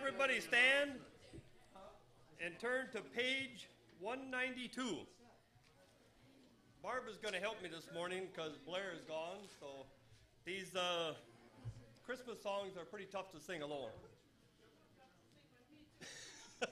everybody stand and turn to page 192. Barb is going to help me this morning because Blair is gone. So these uh, Christmas songs are pretty tough to sing alone.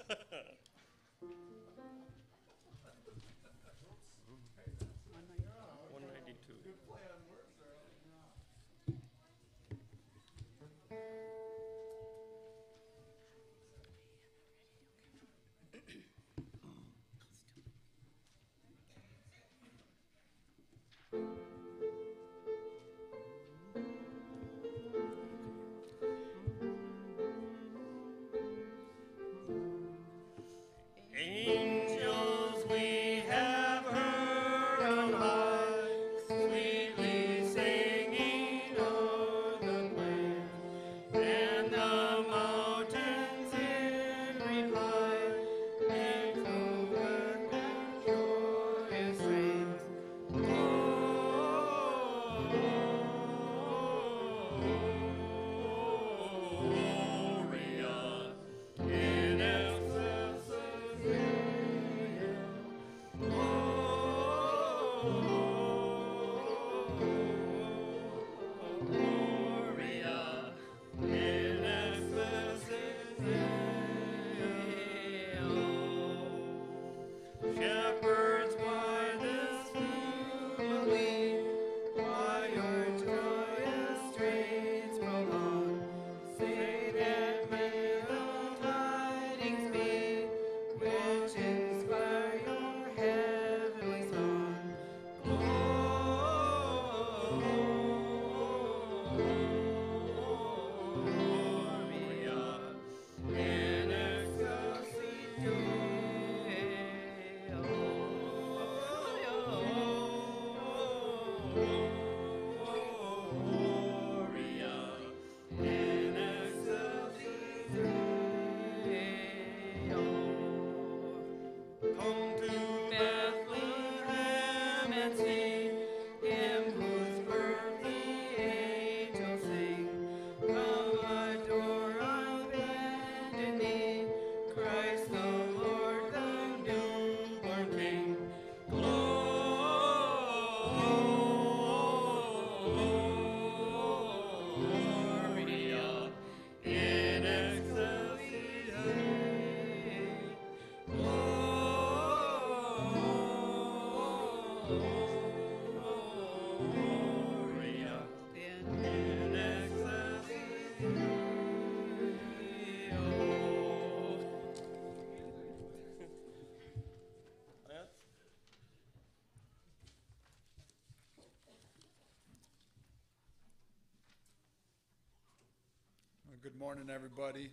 Good morning, everybody.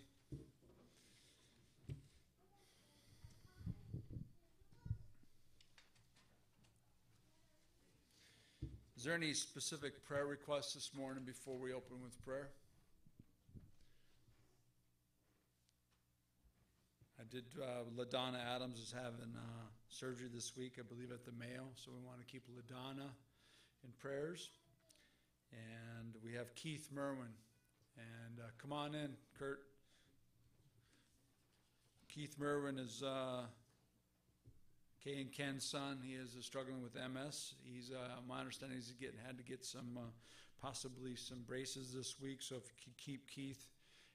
Is there any specific prayer requests this morning before we open with prayer? I did, uh, LaDonna Adams is having uh, surgery this week, I believe, at the Mayo, so we want to keep LaDonna in prayers. And we have Keith Merwin come on in, Kurt. Keith Merwin is uh, Kay and Ken's son. He is uh, struggling with MS. He's, uh, my understanding, he's getting had to get some, uh, possibly some braces this week. So if you could keep Keith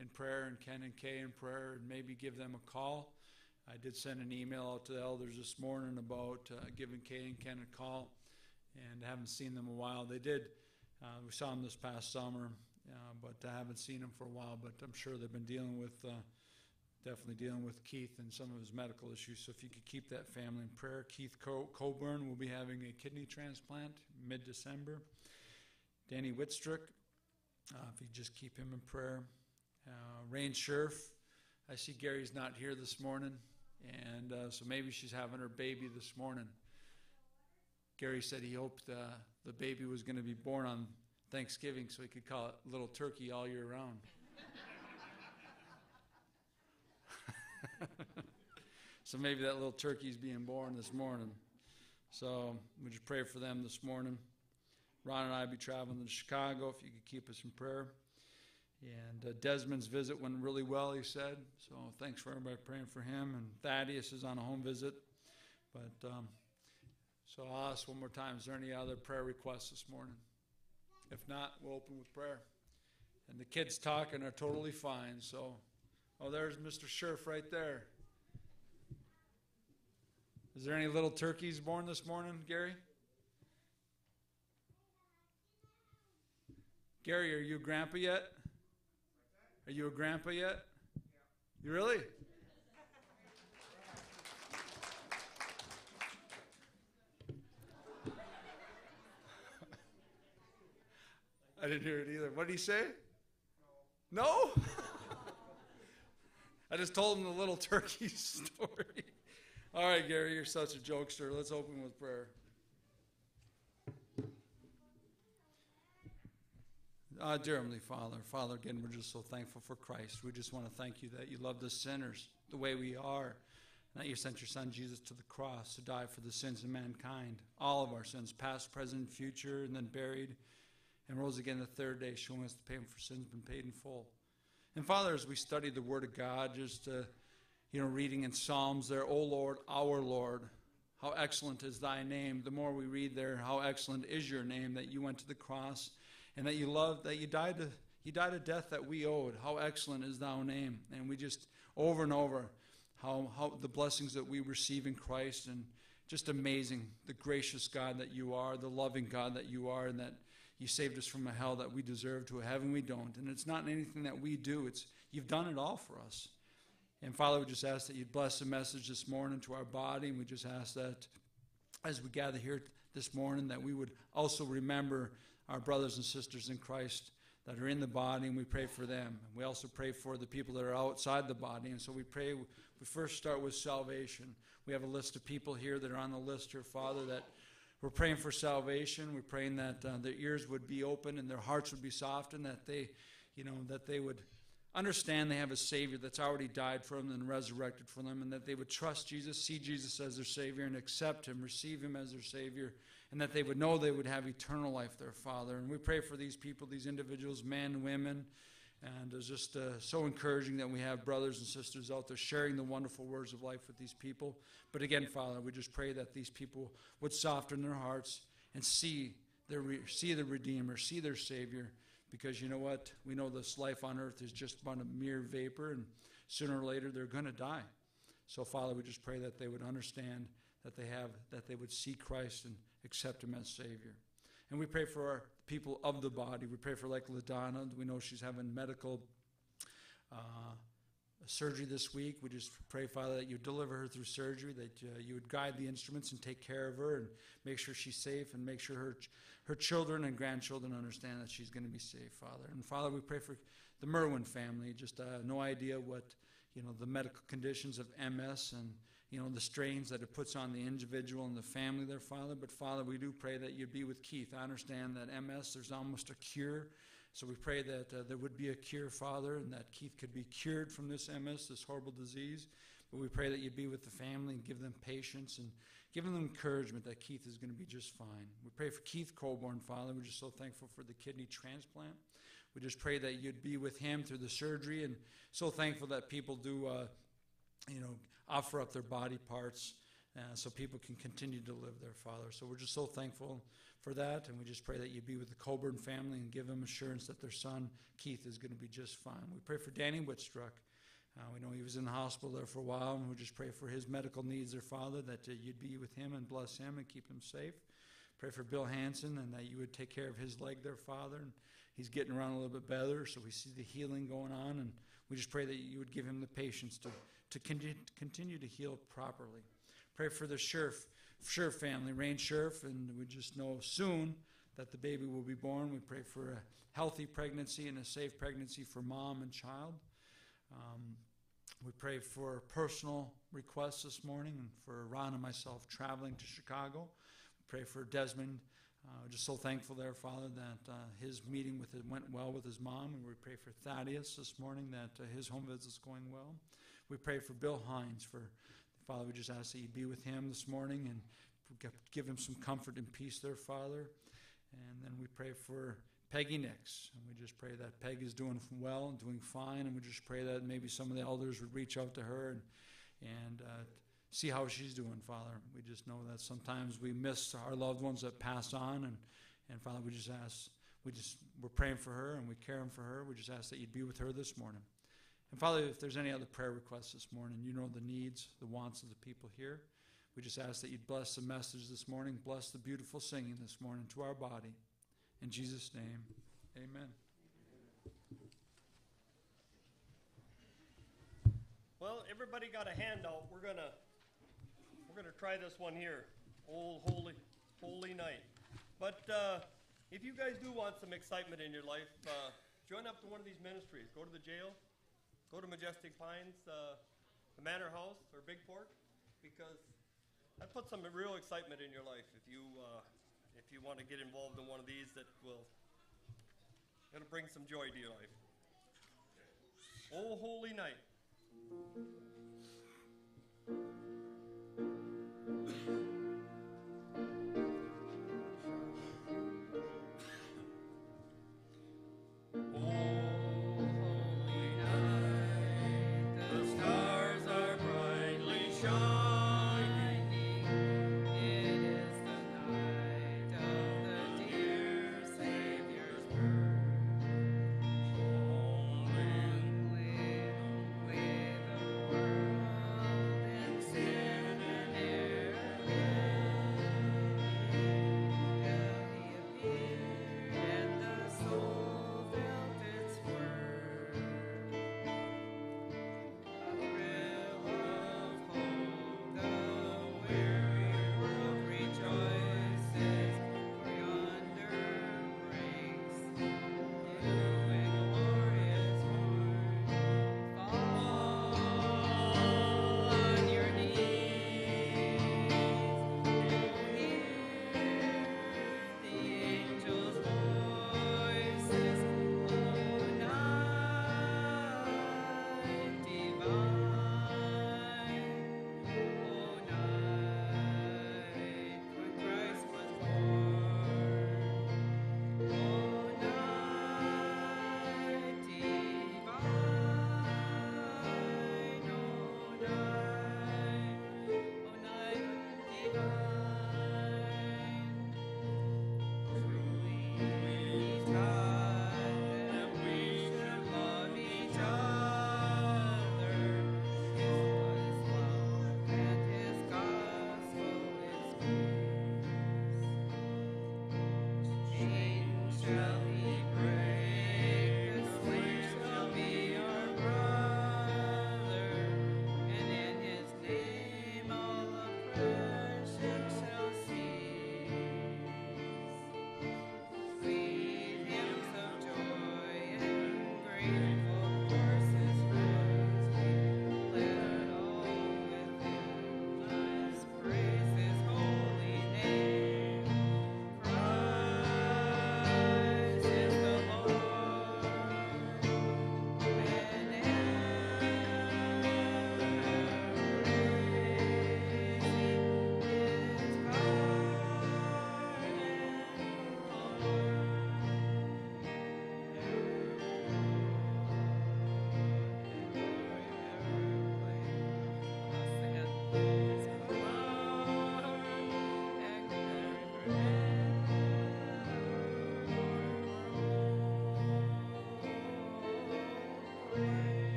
in prayer and Ken and Kay in prayer, and maybe give them a call. I did send an email out to the elders this morning about uh, giving Kay and Ken a call, and haven't seen them a while. They did. we saw them this past summer uh, but I haven't seen him for a while. But I'm sure they've been dealing with, uh, definitely dealing with Keith and some of his medical issues. So if you could keep that family in prayer. Keith Co- Coburn will be having a kidney transplant mid December. Danny Whitstrick, uh, if you just keep him in prayer. Uh, Rain Scherf, I see Gary's not here this morning, and uh, so maybe she's having her baby this morning. Gary said he hoped uh, the baby was going to be born on Thanksgiving so he could call it Little Turkey all year round. so maybe that little turkey's being born this morning. So would you pray for them this morning? Ron and I will be traveling to Chicago if you could keep us in prayer. And uh, Desmond's visit went really well, he said. So thanks for everybody praying for him. And Thaddeus is on a home visit. But um, so I'll ask one more time is there any other prayer requests this morning? If not, we'll open with prayer. And the kids talking are totally fine. So, oh, there's Mr. Scherf right there. Is there any little turkeys born this morning, Gary? Gary, are you a grandpa yet? Are you a grandpa yet? You really? I didn't hear it either. What did he say? No? I just told him the little turkey story. All right, Gary, you're such a jokester. Let's open with prayer. Uh, dear Heavenly Father, Father, again, we're just so thankful for Christ. We just want to thank you that you loved us sinners the way we are, and that you sent your Son Jesus to the cross to die for the sins of mankind, all of our sins, past, present, future, and then buried, and rose again the third day, showing us the payment for sins been paid in full. And Father, as we study the Word of God, just uh, you know, reading in Psalms there, O Lord, our Lord, how excellent is thy name. The more we read there, how excellent is your name that you went to the cross and that you loved, that you died to, you died a death that we owed. How excellent is thy name. And we just over and over how, how the blessings that we receive in Christ and just amazing the gracious God that you are, the loving God that you are, and that you saved us from a hell that we deserve to a heaven we don't. And it's not anything that we do. It's you've done it all for us. And Father, we just ask that you'd bless the message this morning to our body. And we just ask that as we gather here this morning, that we would also remember our brothers and sisters in Christ that are in the body, and we pray for them. And We also pray for the people that are outside the body. And so we pray, we first start with salvation. We have a list of people here that are on the list here, Father, that we're praying for salvation. We're praying that uh, their ears would be open and their hearts would be softened, that they, you know, that they would understand they have a Savior that's already died for them and resurrected for them, and that they would trust Jesus, see Jesus as their Savior, and accept Him, receive Him as their Savior, and that they would know they would have eternal life, their Father. And we pray for these people, these individuals, men, women, and it's just uh, so encouraging that we have brothers and sisters out there sharing the wonderful words of life with these people. But again, Father, we just pray that these people would soften their hearts and see their see the Redeemer, see their Savior, because you know what? We know this life on earth is just but a mere vapor, and sooner or later they're going to die. So, Father, we just pray that they would understand that they have that they would see Christ and accept Him as Savior. And we pray for our people of the body. We pray for like LaDonna. We know she's having medical uh, surgery this week. We just pray, Father, that you deliver her through surgery, that uh, you would guide the instruments and take care of her and make sure she's safe and make sure her, her children and grandchildren understand that she's going to be safe, Father. And Father, we pray for the Merwin family. Just uh, no idea what, you know, the medical conditions of MS and you know, the strains that it puts on the individual and the family there, Father. But Father, we do pray that you'd be with Keith. I understand that MS, there's almost a cure. So we pray that uh, there would be a cure, Father, and that Keith could be cured from this MS, this horrible disease. But we pray that you'd be with the family and give them patience and give them encouragement that Keith is going to be just fine. We pray for Keith Colborn, Father. We're just so thankful for the kidney transplant. We just pray that you'd be with him through the surgery and so thankful that people do, uh, you know, offer up their body parts uh, so people can continue to live there, Father. So we're just so thankful for that, and we just pray that you be with the Coburn family and give them assurance that their son, Keith, is going to be just fine. We pray for Danny Whitstruck. Uh, we know he was in the hospital there for a while, and we just pray for his medical needs there, Father, that uh, you'd be with him and bless him and keep him safe. Pray for Bill Hanson and that you would take care of his leg there, Father. And he's getting around a little bit better, so we see the healing going on, and we just pray that you would give him the patience to to continue to heal properly. Pray for the Scherf, Scherf family, Rain Scherf, and we just know soon that the baby will be born. We pray for a healthy pregnancy and a safe pregnancy for mom and child. Um, we pray for personal requests this morning and for Ron and myself traveling to Chicago. We pray for Desmond. Uh, just so thankful there, Father, that uh, his meeting with it went well with his mom. And we pray for Thaddeus this morning that uh, his home visit is going well. We pray for Bill Hines. For Father, we just ask that you be with him this morning and give him some comfort and peace there, Father. And then we pray for Peggy Nix. And we just pray that Peg is doing well and doing fine, and we just pray that maybe some of the elders would reach out to her and, and uh, see how she's doing, Father. We just know that sometimes we miss our loved ones that pass on, and, and Father, we just ask, we just, we're praying for her and we care for her. We just ask that you'd be with her this morning. And Father, if there's any other prayer requests this morning, you know the needs, the wants of the people here. We just ask that you'd bless the message this morning, bless the beautiful singing this morning to our body. In Jesus' name, amen. Well, everybody got a handout. We're gonna we're gonna try this one here. Old holy holy night. But uh, if you guys do want some excitement in your life, uh, join up to one of these ministries. Go to the jail. Go to Majestic Pines, uh, the Manor House, or Bigfork, because I put some real excitement in your life if you uh, if you want to get involved in one of these that will it'll bring some joy to your life. Oh, holy night.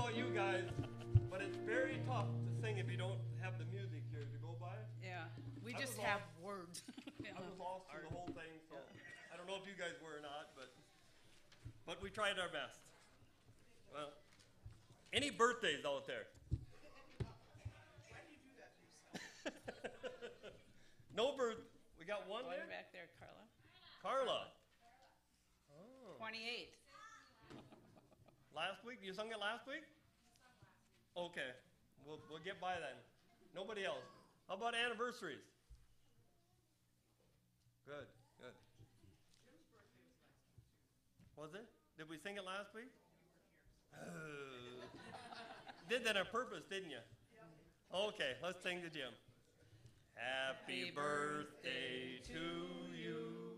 About you guys, but it's very tough to sing if you don't have the music here to go by. Yeah, we I just have lost. words. I was lost through the whole thing, so I don't know if you guys were or not, but but we tried our best. Well, any birthdays out there? Why do you do that? No birth. We got one Way there. back there, Carla. Carla. Oh. Twenty-eight. Last week? You sung it last week? Okay. We'll, we'll get by then. Nobody else. How about anniversaries? Good, good. Was it? Did we sing it last week? Oh. Did that on purpose, didn't you? Okay, let's sing to Jim. Happy birthday to you.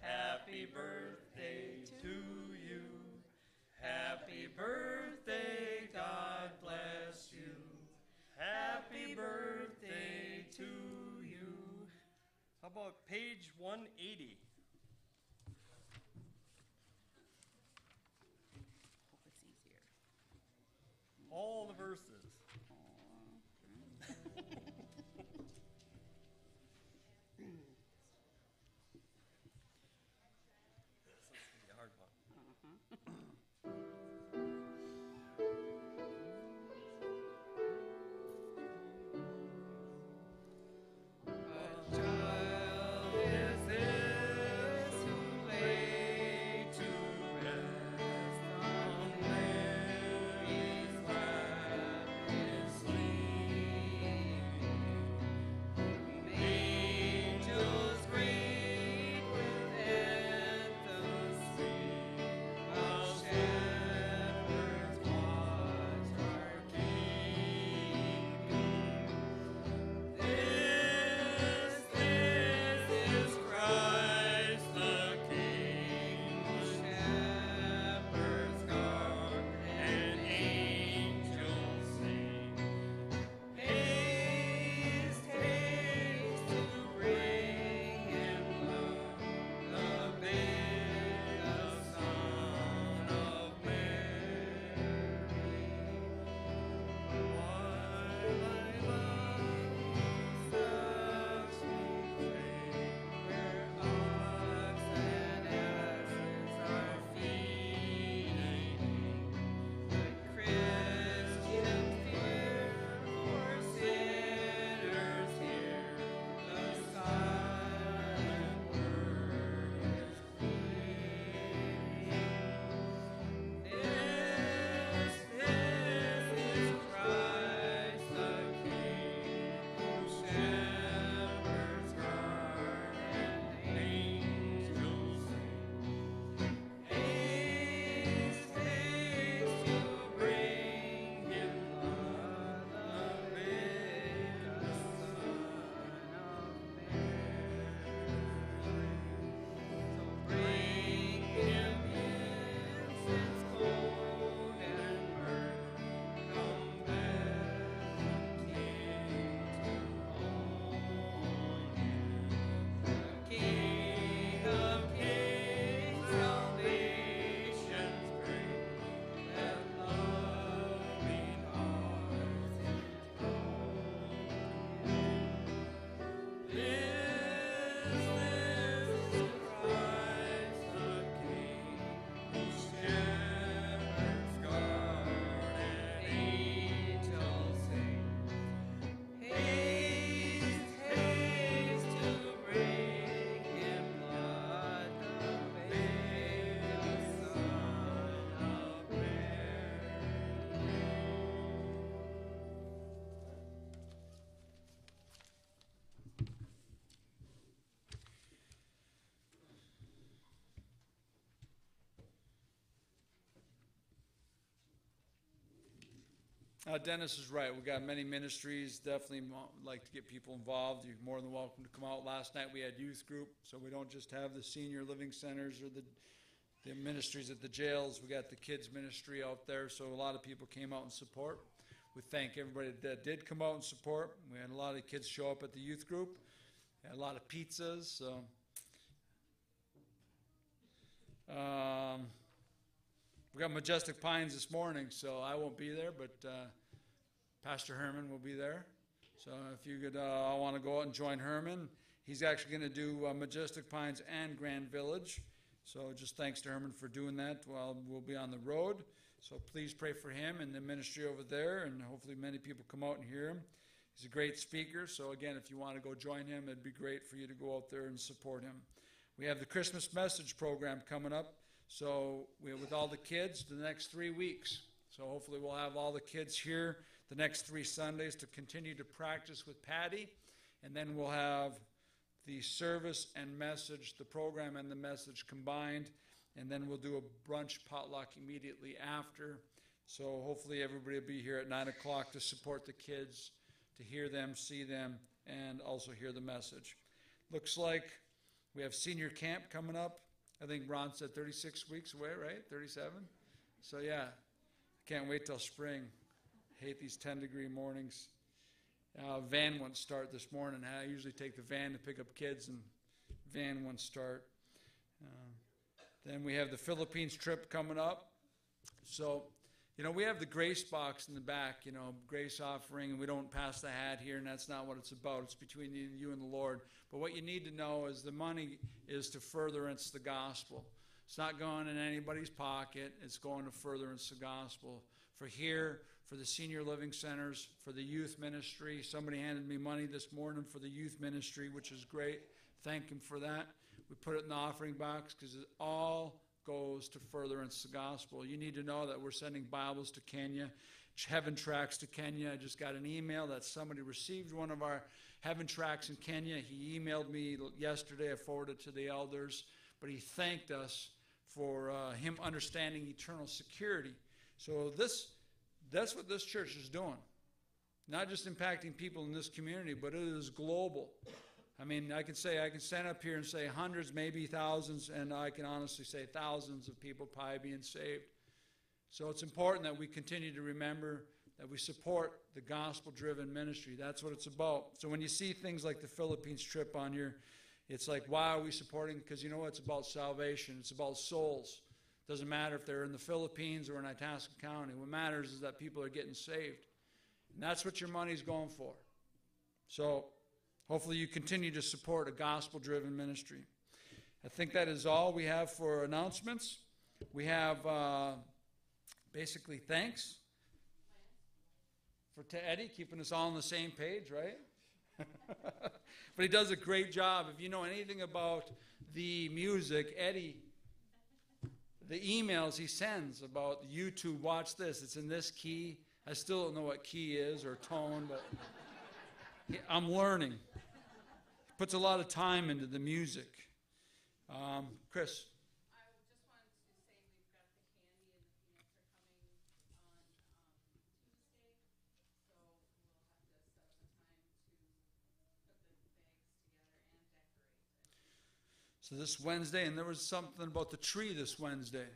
Happy birthday to you. Happy birthday, God bless you. Happy birthday to you. How about page 180? Hope it's easier. All the verses. Uh, Dennis is right. We've got many ministries, definitely like to get people involved. You're more than welcome to come out. Last night we had youth group, so we don't just have the senior living centers or the, the ministries at the jails. We got the kids ministry out there, so a lot of people came out and support. We thank everybody that did come out and support. We had a lot of kids show up at the youth group. A lot of pizzas, so. Um, we got Majestic Pines this morning, so I won't be there, but uh, Pastor Herman will be there. So if you could, uh, want to go out and join Herman, he's actually going to do uh, Majestic Pines and Grand Village. So just thanks to Herman for doing that while we'll be on the road. So please pray for him and the ministry over there, and hopefully many people come out and hear him. He's a great speaker. So again, if you want to go join him, it'd be great for you to go out there and support him. We have the Christmas message program coming up. So we, with all the kids, the next three weeks. So hopefully we'll have all the kids here the next three Sundays to continue to practice with Patty, and then we'll have the service and message, the program and the message combined, and then we'll do a brunch potluck immediately after. So hopefully everybody will be here at nine o'clock to support the kids, to hear them, see them, and also hear the message. Looks like we have senior camp coming up. I think Ron said 36 weeks away, right? 37? So, yeah, can't wait till spring. Hate these 10 degree mornings. Uh, van won't start this morning. I usually take the van to pick up kids, and van won't start. Uh, then we have the Philippines trip coming up. So, you know, we have the grace box in the back, you know, grace offering, and we don't pass the hat here, and that's not what it's about. It's between you and the Lord. But what you need to know is the money is to furtherance the gospel. It's not going in anybody's pocket, it's going to furtherance the gospel. For here, for the senior living centers, for the youth ministry. Somebody handed me money this morning for the youth ministry, which is great. Thank him for that. We put it in the offering box because it all goes to furtherance the gospel. You need to know that we're sending Bibles to Kenya, heaven tracts to Kenya. I just got an email that somebody received one of our heaven tracts in Kenya. He emailed me yesterday. I forwarded it to the elders, but he thanked us for uh, him understanding eternal security. So this, that's what this church is doing. Not just impacting people in this community, but it is global. I mean, I can say, I can stand up here and say hundreds, maybe thousands, and I can honestly say thousands of people probably being saved. So it's important that we continue to remember that we support the gospel driven ministry. That's what it's about. So when you see things like the Philippines trip on here, it's like, why are we supporting? Because you know? It's about salvation, it's about souls. It Doesn't matter if they're in the Philippines or in Itasca County. What matters is that people are getting saved. And that's what your money's going for. So hopefully you continue to support a gospel driven ministry. I think that is all we have for announcements. We have uh, basically thanks for to Eddie keeping us all on the same page, right? but he does a great job. If you know anything about the music, Eddie, the emails he sends about YouTube, watch this, it's in this key. I still don't know what key is or tone, but I'm learning. He puts a lot of time into the music. Um, Chris. I just wanted to say we've got the candy and the peanuts are coming on, um, Tuesday. So we'll have to set some time to put the bags together and decorate. So this Wednesday, and there was something about the tree this Wednesday.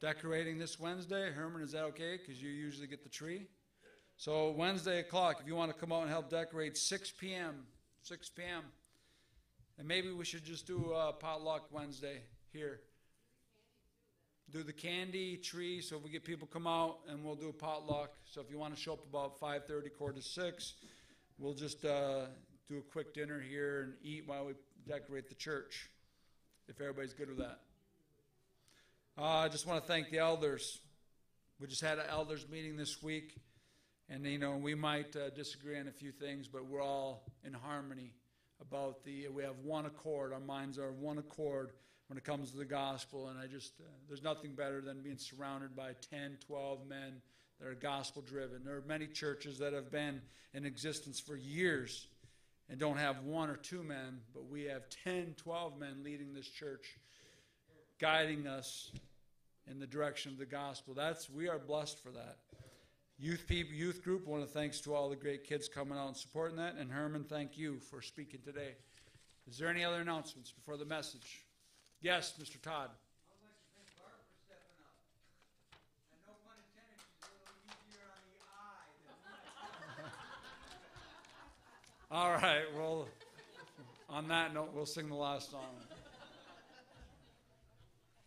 Decorating this Wednesday. Herman, is that okay? Because you usually get the tree. So Wednesday o'clock, if you want to come out and help decorate, 6 p.m. 6 p.m. And maybe we should just do a potluck Wednesday here. Do the candy tree, so if we get people come out and we'll do a potluck. So if you want to show up about 5:30, quarter to six, we'll just uh, do a quick dinner here and eat while we decorate the church. If everybody's good with that. Uh, I just want to thank the elders. We just had an elders meeting this week, and you know we might uh, disagree on a few things, but we're all in harmony about the. We have one accord. Our minds are one accord when it comes to the gospel, and I just uh, there's nothing better than being surrounded by 10, 12 men that are gospel driven. There are many churches that have been in existence for years and don't have one or two men, but we have 10, 12 men leading this church, guiding us in the direction of the gospel. That's we are blessed for that. Youth people, youth group. I want to thanks to all the great kids coming out and supporting that. And Herman, thank you for speaking today. Is there any other announcements before the message? Yes, Mr. Todd. I would like to thank Barb for stepping up. And no pun intended, she's a little easier on the eye than All right. Well, on that note, we'll sing the last song.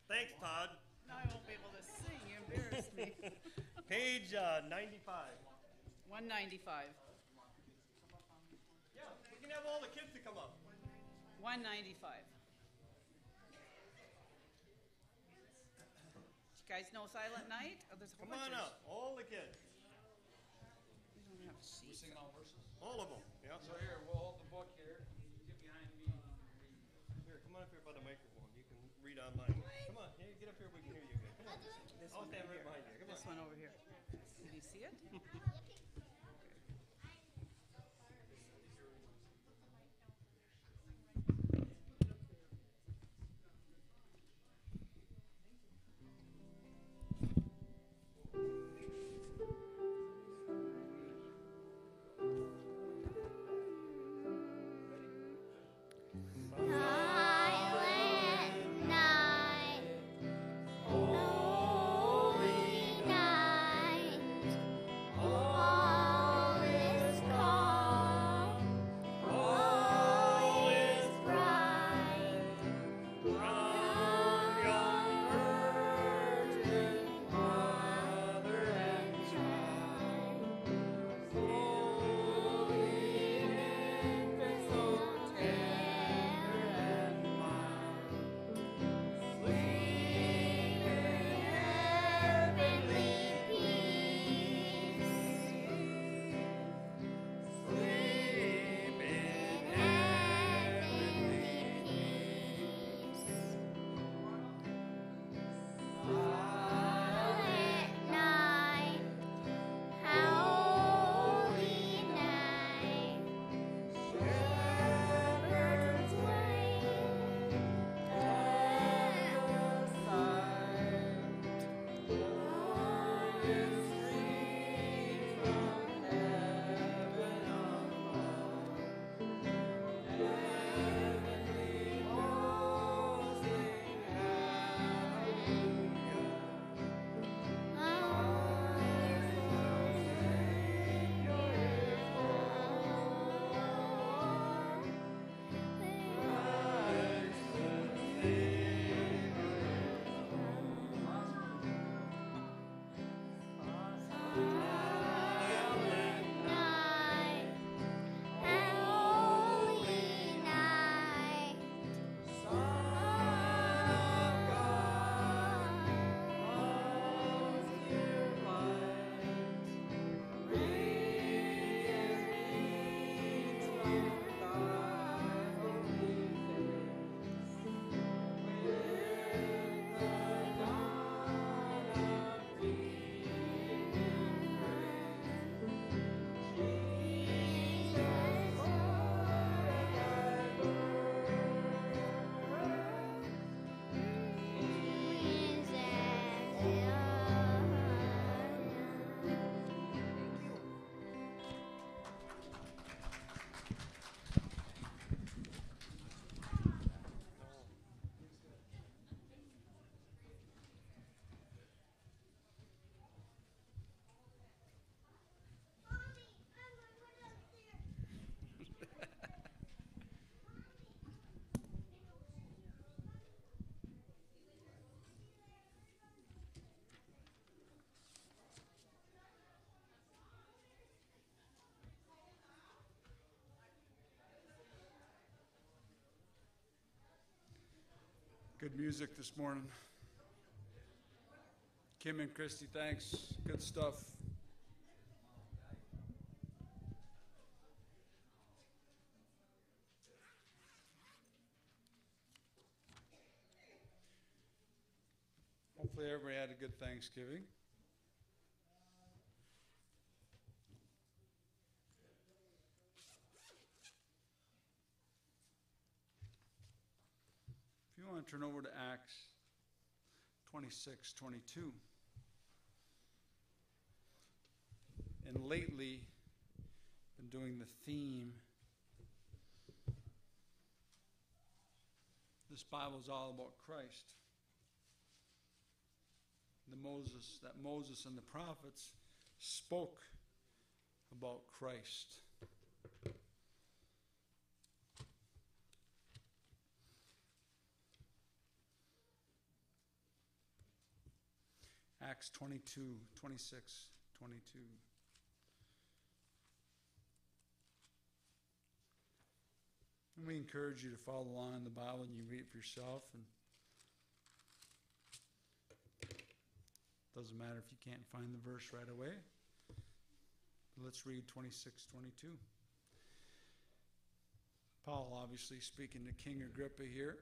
Thanks, Todd. Now I won't be able to sing, you embarrassed me. Page uh, 95. One ninety-five, Yeah, we can have all the kids to come up. one ninety-five. You guys know Silent Night? Oh, there's a whole Come bunch on of- up, all the kids, We don't have a sheet. singing all verses. all of them. Yeah. So here, we'll hold the book here. Get behind me. Here, come on up here by the microphone. You can read online. Come on, yeah, get up here. We can hear you good. Come on. This one stand right right behind you. Come This one over here. Can you see it? Good music this morning. Kim and Christy, thanks. Good stuff. Hopefully, everybody had a good Thanksgiving. To turn over to Acts 26, 22. And lately, been doing the theme. This Bible is all about Christ. The Moses, that Moses and the prophets spoke about Christ. Acts 22, 26, 22. And we encourage you to follow along in the Bible and you read it for yourself. And doesn't matter if you can't find the verse right away. Let's read 26, 22. Paul obviously speaking to King Agrippa here.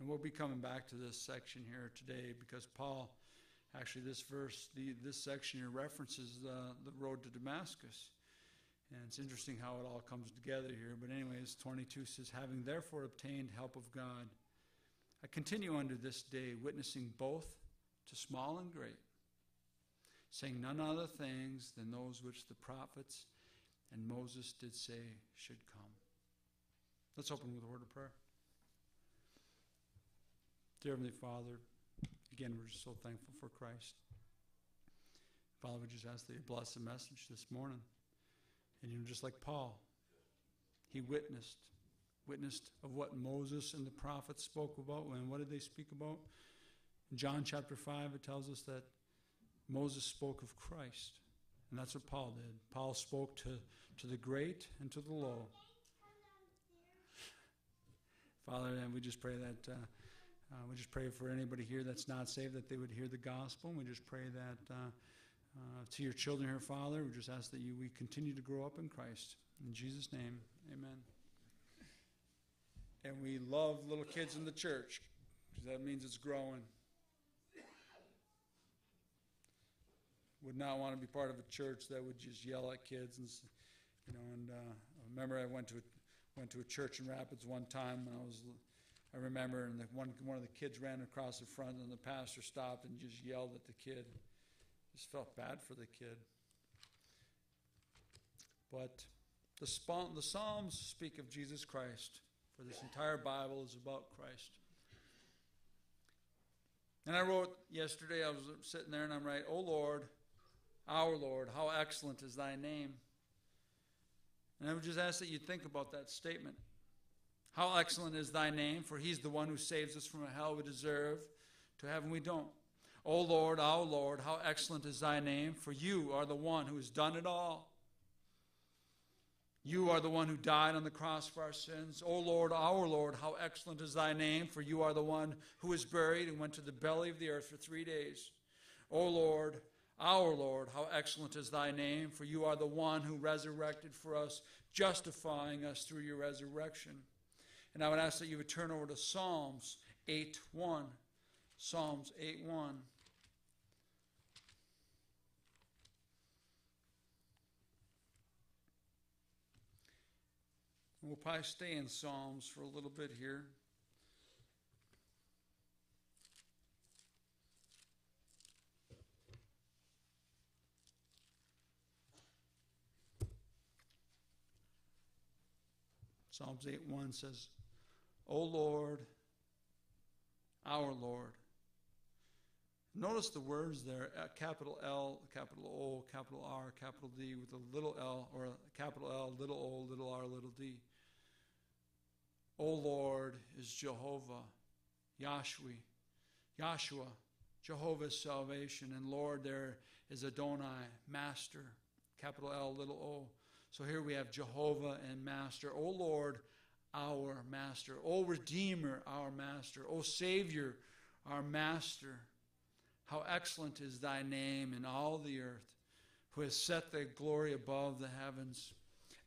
And we'll be coming back to this section here today because Paul, actually, this verse, the, this section here references the, the road to Damascus. And it's interesting how it all comes together here. But, anyways, 22 says, Having therefore obtained help of God, I continue unto this day, witnessing both to small and great, saying none other things than those which the prophets and Moses did say should come. Let's open with a word of prayer. Dear Heavenly Father, again, we're just so thankful for Christ. Father, we just ask that you bless the message this morning. And you know, just like Paul, he witnessed, witnessed of what Moses and the prophets spoke about. And what did they speak about? In John chapter 5, it tells us that Moses spoke of Christ. And that's what Paul did. Paul spoke to, to the great and to the low. Father, and we just pray that. Uh, uh, we just pray for anybody here that's not saved that they would hear the gospel. And we just pray that uh, uh, to your children here, Father, we just ask that you we continue to grow up in Christ. In Jesus' name, amen. And we love little kids in the church because that means it's growing. Would not want to be part of a church that would just yell at kids and, you know. And uh, I remember I went to a, went to a church in Rapids one time when I was I remember, and the one one of the kids ran across the front, and the pastor stopped and just yelled at the kid. Just felt bad for the kid. But the, the Psalms speak of Jesus Christ, for this entire Bible is about Christ. And I wrote yesterday, I was sitting there and I'm right, O Lord, our Lord, how excellent is thy name. And I would just ask that you think about that statement. How excellent is thy name, for he's the one who saves us from a hell we deserve to heaven we don't. O Lord, our Lord, how excellent is thy name, for you are the one who has done it all. You are the one who died on the cross for our sins. O Lord, our Lord, how excellent is thy name, for you are the one who was buried and went to the belly of the earth for three days. O Lord, our Lord, how excellent is thy name, for you are the one who resurrected for us, justifying us through your resurrection. And I would ask that you would turn over to Psalms 8 1. Psalms 8 1. We'll probably stay in Psalms for a little bit here. Psalms 8 1 says, O Lord, our Lord. Notice the words there uh, capital L, capital O, capital R, capital D with a little l, or capital L, little o, little r, little d. O Lord is Jehovah, Yahshua, Yahshua, Jehovah's salvation, and Lord there is Adonai, Master, capital L, little o. So here we have Jehovah and Master. O Lord, our master. O Redeemer, our master. O Savior, our master. How excellent is thy name in all the earth, who has set thy glory above the heavens.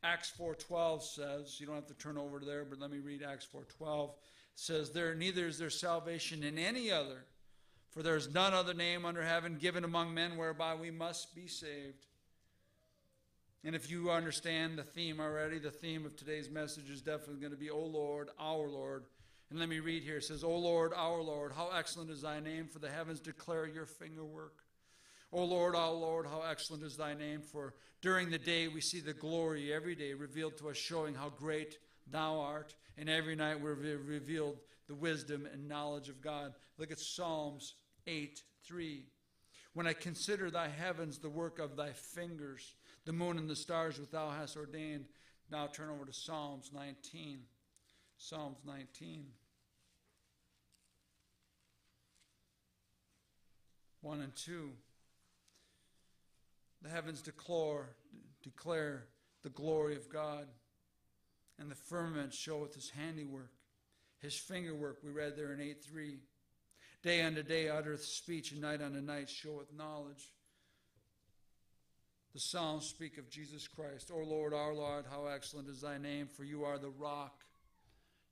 Acts 4:12 says, you don't have to turn over there, but let me read Acts 4:12. It says there neither is there salvation in any other, for there is none other name under heaven given among men whereby we must be saved. And if you understand the theme already, the theme of today's message is definitely going to be, O Lord, our Lord. And let me read here. It says, O Lord, our Lord, how excellent is thy name, for the heavens declare your fingerwork. O Lord, our Lord, how excellent is thy name, for during the day we see the glory every day revealed to us, showing how great thou art. And every night we're revealed the wisdom and knowledge of God. Look at Psalms 8 3. When I consider thy heavens, the work of thy fingers, the moon and the stars which thou hast ordained. Now turn over to Psalms 19. Psalms 19. 1 and 2. The heavens declare, declare the glory of God, and the firmament showeth his handiwork. His fingerwork, we read there in 8 3. Day unto day uttereth speech, and night unto night showeth knowledge. The Psalms speak of Jesus Christ. O Lord, our Lord, how excellent is thy name, for you are the rock,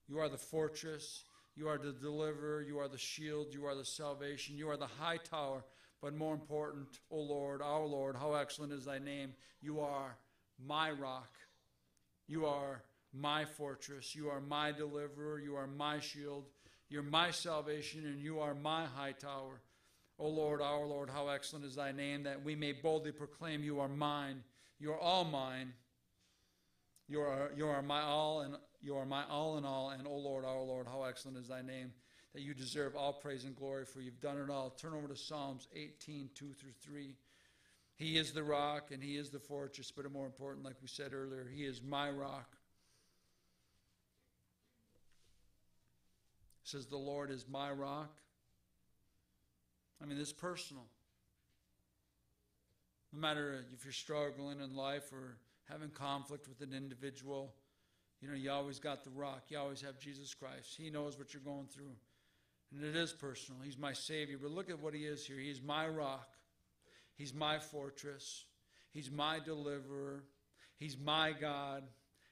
you are the fortress, you are the deliverer, you are the shield, you are the salvation, you are the high tower. But more important, O Lord, our Lord, how excellent is thy name. You are my rock, you are my fortress, you are my deliverer, you are my shield, you're my salvation, and you are my high tower. O Lord, our Lord, how excellent is thy name, that we may boldly proclaim, You are mine, you are all mine. You are, you are my all, and you are my all in all. And O Lord, our Lord, how excellent is thy name, that you deserve all praise and glory, for you've done it all. Turn over to Psalms 18, 2 through 3. He is the rock and he is the fortress, but a more important, like we said earlier, he is my rock. It says, The Lord is my rock. I mean, it's personal. No matter if you're struggling in life or having conflict with an individual, you know, you always got the rock. You always have Jesus Christ. He knows what you're going through. And it is personal. He's my Savior. But look at what He is here. He is my rock. He's my fortress. He's my deliverer. He's my God.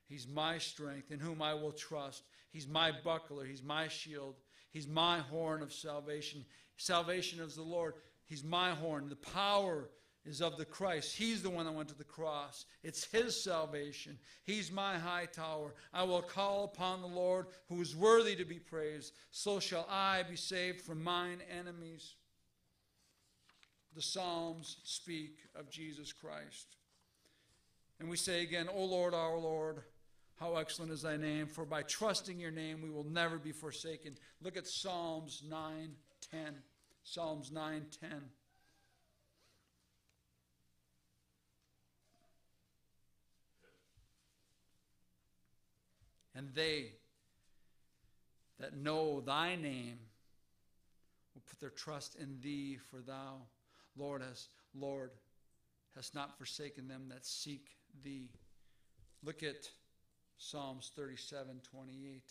He's my strength, in whom I will trust. He's my buckler. He's my shield. He's my horn of salvation. Salvation is the Lord. He's my horn. The power is of the Christ. He's the one that went to the cross. It's His salvation. He's my high tower. I will call upon the Lord who is worthy to be praised. So shall I be saved from mine enemies. The Psalms speak of Jesus Christ. And we say again, O Lord, our Lord, how excellent is thy name, for by trusting your name we will never be forsaken. Look at Psalms 9 10. Psalms 9 10. And they that know thy name will put their trust in thee, for thou, Lord, has Lord, hast not forsaken them that seek thee. Look at Psalms 37 28.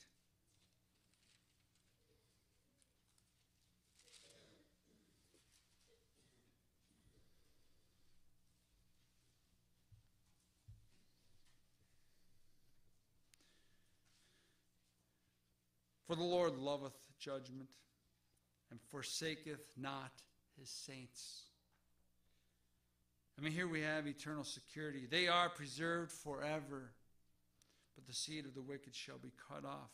For the Lord loveth judgment and forsaketh not his saints. I mean, here we have eternal security. They are preserved forever, but the seed of the wicked shall be cut off.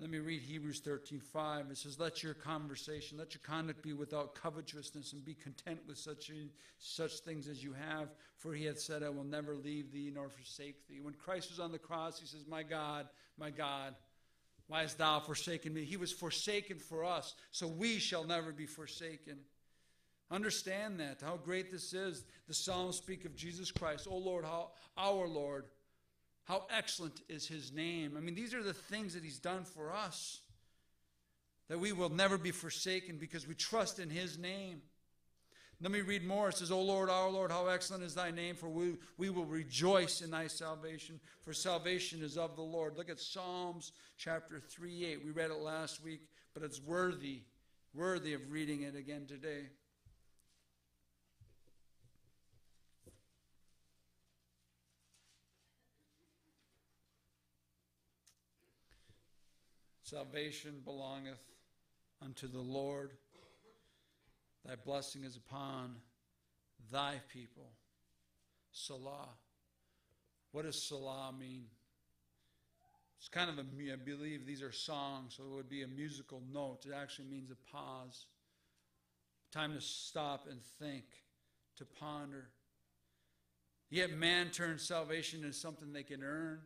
Let me read Hebrews 13 5. It says, Let your conversation, let your conduct be without covetousness, and be content with such, such things as you have. For he hath said, I will never leave thee nor forsake thee. When Christ was on the cross, he says, My God, my God, why hast thou forsaken me? He was forsaken for us, so we shall never be forsaken. Understand that, how great this is. The Psalms speak of Jesus Christ. O Lord, how our Lord, how excellent is his name. I mean, these are the things that he's done for us. That we will never be forsaken because we trust in his name. Let me read more. It says, O Lord, our Lord, how excellent is thy name, for we, we will rejoice in thy salvation, for salvation is of the Lord. Look at Psalms chapter 3 8. We read it last week, but it's worthy, worthy of reading it again today. Salvation belongeth unto the Lord. Thy blessing is upon thy people. Selah. What does Selah mean? It's kind of a, I believe these are songs, so it would be a musical note. It actually means a pause. Time to stop and think, to ponder. Yet man turns salvation into something they can earn.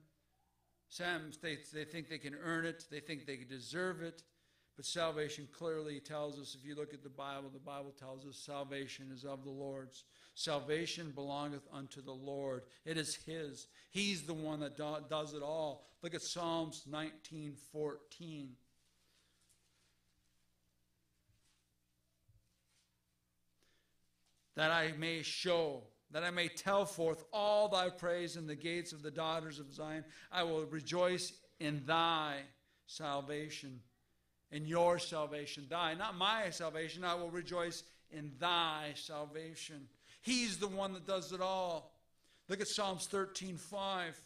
Some they, they think they can earn it, they think they deserve it. But salvation clearly tells us, if you look at the Bible, the Bible tells us salvation is of the Lord's. Salvation belongeth unto the Lord. It is His. He's the one that do, does it all. Look at Psalms 19 14. That I may show, that I may tell forth all thy praise in the gates of the daughters of Zion. I will rejoice in thy salvation in your salvation. Thy, not my salvation. I will rejoice in thy salvation. He's the one that does it all. Look at Psalms 13 5.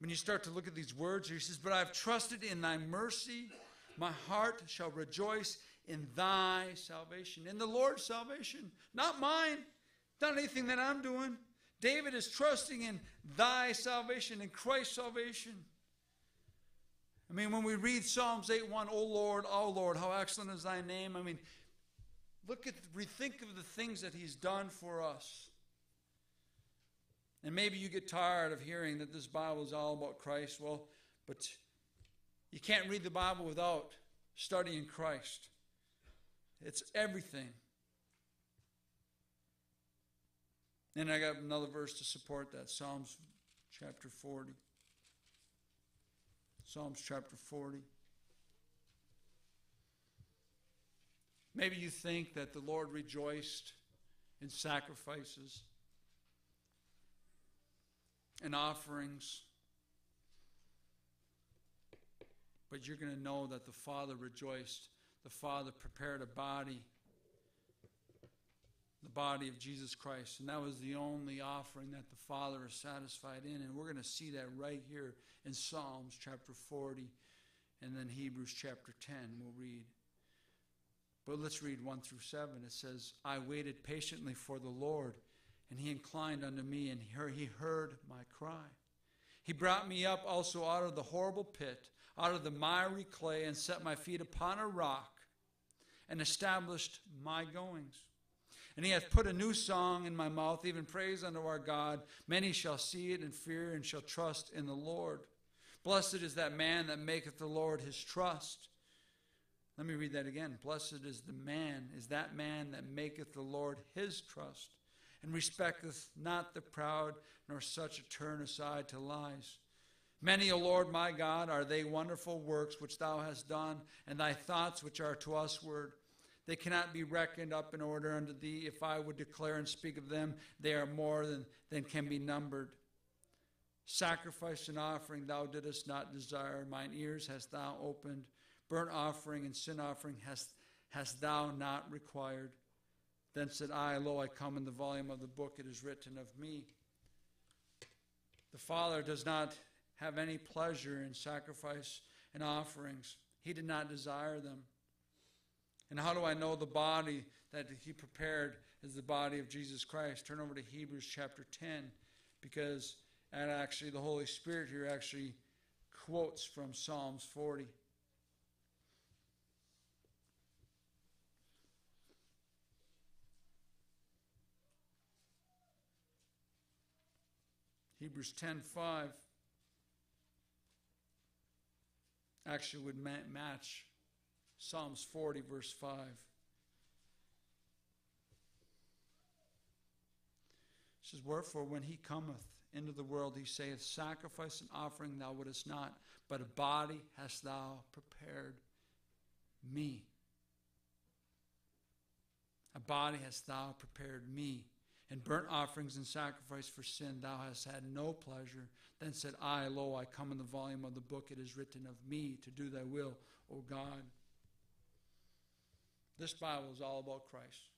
When you start to look at these words, he says, But I've trusted in thy mercy. My heart shall rejoice in thy salvation, in the Lord's salvation, not mine, not anything that I'm doing. David is trusting in thy salvation, in Christ's salvation. I mean, when we read Psalms 8 1, O Lord, O Lord, how excellent is thy name. I mean, look at, rethink of the things that he's done for us. And maybe you get tired of hearing that this Bible is all about Christ. Well, but you can't read the Bible without studying Christ, it's everything. And I got another verse to support that Psalms chapter 40. Psalms chapter 40. Maybe you think that the Lord rejoiced in sacrifices and offerings, but you're going to know that the Father rejoiced. The Father prepared a body the body of Jesus Christ. And that was the only offering that the Father is satisfied in. And we're going to see that right here in Psalms chapter 40 and then Hebrews chapter 10. We'll read. But let's read 1 through 7. It says, I waited patiently for the Lord, and he inclined unto me, and he heard my cry. He brought me up also out of the horrible pit, out of the miry clay, and set my feet upon a rock, and established my goings. And he hath put a new song in my mouth, even praise unto our God. Many shall see it and fear and shall trust in the Lord. Blessed is that man that maketh the Lord his trust. Let me read that again. Blessed is the man, is that man that maketh the Lord his trust, and respecteth not the proud, nor such a turn aside to lies. Many, O Lord my God, are they wonderful works which thou hast done, and thy thoughts which are to us word. They cannot be reckoned up in order unto thee. If I would declare and speak of them, they are more than, than can be numbered. Sacrifice and offering thou didst not desire. Mine ears hast thou opened. Burnt offering and sin offering hast, hast thou not required. Then said I, Lo, I come in the volume of the book, it is written of me. The Father does not have any pleasure in sacrifice and offerings, He did not desire them. And how do I know the body that he prepared is the body of Jesus Christ? Turn over to Hebrews chapter 10 because and actually the Holy Spirit here actually quotes from Psalms 40. Hebrews 10:5 actually would match Psalms 40, verse 5. says, Wherefore, when he cometh into the world, he saith, Sacrifice and offering thou wouldest not, but a body hast thou prepared me. A body hast thou prepared me. And burnt offerings and sacrifice for sin thou hast had no pleasure. Then said I, Lo, I come in the volume of the book, it is written of me to do thy will, O God. This Bible is all about Christ.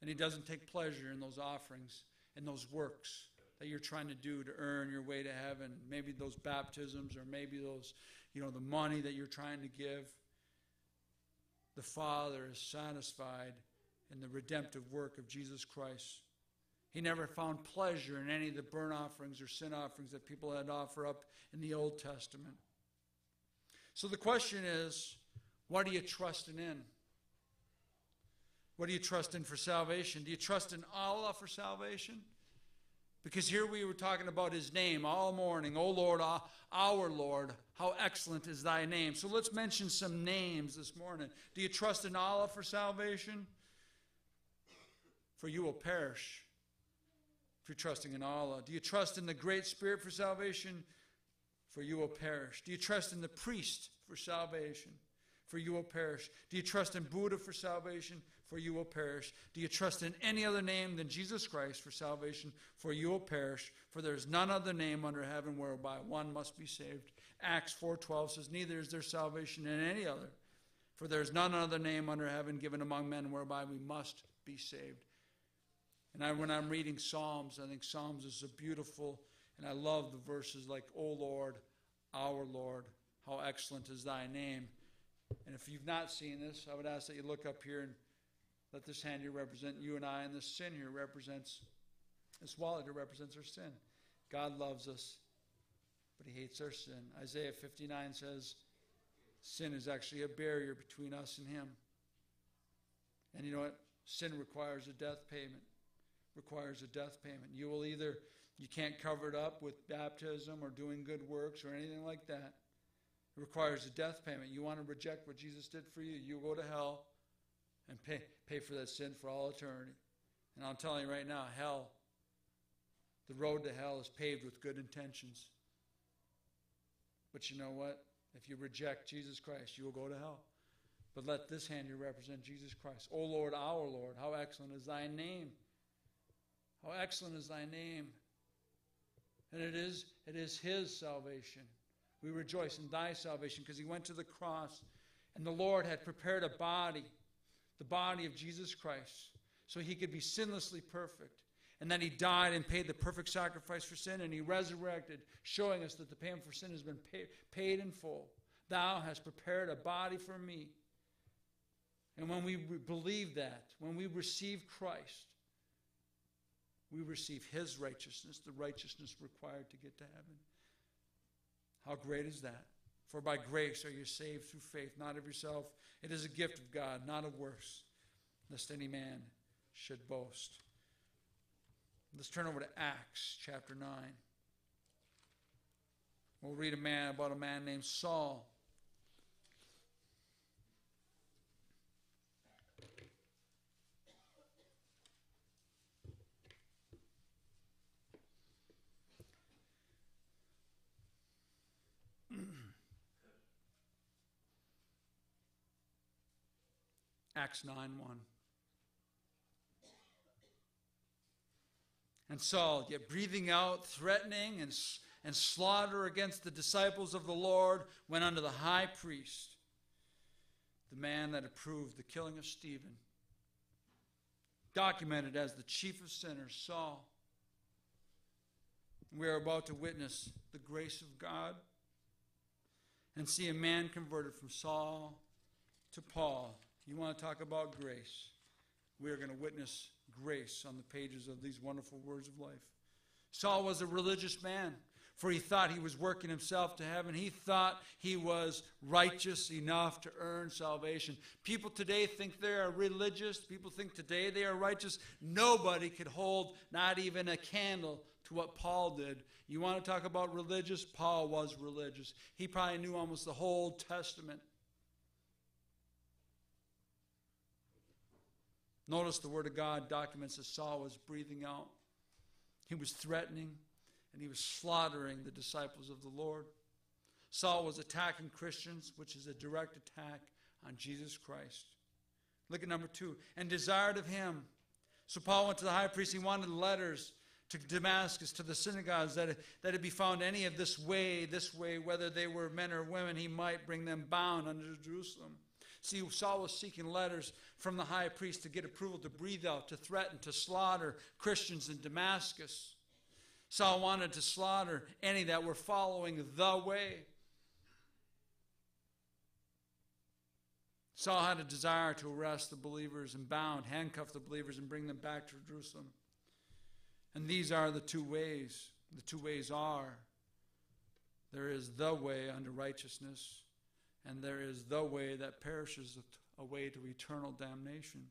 And he doesn't take pleasure in those offerings and those works that you're trying to do to earn your way to heaven. Maybe those baptisms or maybe those, you know, the money that you're trying to give. The Father is satisfied in the redemptive work of Jesus Christ. He never found pleasure in any of the burnt offerings or sin offerings that people had to offer up in the Old Testament. So the question is, what are you trusting in? What do you trust in for salvation? Do you trust in Allah for salvation? Because here we were talking about his name all morning. O Lord, ah, our Lord, how excellent is thy name. So let's mention some names this morning. Do you trust in Allah for salvation? For you will perish if you're trusting in Allah. Do you trust in the Great Spirit for salvation? For you will perish. Do you trust in the priest for salvation? For you will perish. Do you trust in Buddha for salvation? For you will perish. Do you trust in any other name than Jesus Christ for salvation? For you will perish. For there is none other name under heaven whereby one must be saved. Acts 4:12 says, Neither is there salvation in any other. For there is none other name under heaven given among men whereby we must be saved. And I, when I'm reading Psalms, I think Psalms is a beautiful, and I love the verses like, O Lord, our Lord, how excellent is thy name. And if you've not seen this, I would ask that you look up here and let this hand here represent you and I, and this sin here represents, this wallet here represents our sin. God loves us, but he hates our sin. Isaiah 59 says, sin is actually a barrier between us and him. And you know what? Sin requires a death payment requires a death payment. You will either, you can't cover it up with baptism or doing good works or anything like that. It requires a death payment. You want to reject what Jesus did for you, you go to hell and pay, pay for that sin for all eternity. And I'm telling you right now, hell, the road to hell is paved with good intentions. But you know what? If you reject Jesus Christ, you will go to hell. But let this hand you represent Jesus Christ. O Lord, our Lord, how excellent is thy name. How excellent is thy name. And it is, it is his salvation. We rejoice in thy salvation because he went to the cross and the Lord had prepared a body, the body of Jesus Christ, so he could be sinlessly perfect. And then he died and paid the perfect sacrifice for sin and he resurrected, showing us that the payment for sin has been pay, paid in full. Thou hast prepared a body for me. And when we believe that, when we receive Christ, we receive his righteousness, the righteousness required to get to heaven. How great is that? For by grace are you saved through faith, not of yourself. It is a gift of God, not of works, lest any man should boast. Let's turn over to Acts chapter 9. We'll read a man about a man named Saul. Acts 9 1. And Saul, yet breathing out, threatening and, and slaughter against the disciples of the Lord, went unto the high priest, the man that approved the killing of Stephen, documented as the chief of sinners, Saul. We are about to witness the grace of God and see a man converted from Saul to Paul you want to talk about grace? We are going to witness grace on the pages of these wonderful words of life. Saul was a religious man, for he thought he was working himself to heaven. He thought he was righteous enough to earn salvation. People today think they are religious. People think today they are righteous. Nobody could hold not even a candle to what Paul did. You want to talk about religious? Paul was religious. He probably knew almost the whole Testament. Notice the Word of God documents that Saul was breathing out. He was threatening and he was slaughtering the disciples of the Lord. Saul was attacking Christians, which is a direct attack on Jesus Christ. Look at number two. And desired of him. So Paul went to the high priest. He wanted letters to Damascus, to the synagogues, that, that it be found any of this way, this way, whether they were men or women, he might bring them bound unto Jerusalem. See, Saul was seeking letters from the high priest to get approval to breathe out, to threaten, to slaughter Christians in Damascus. Saul wanted to slaughter any that were following the way. Saul had a desire to arrest the believers and bound, handcuff the believers, and bring them back to Jerusalem. And these are the two ways. The two ways are there is the way unto righteousness, and there is the way that perishes away to eternal damnation.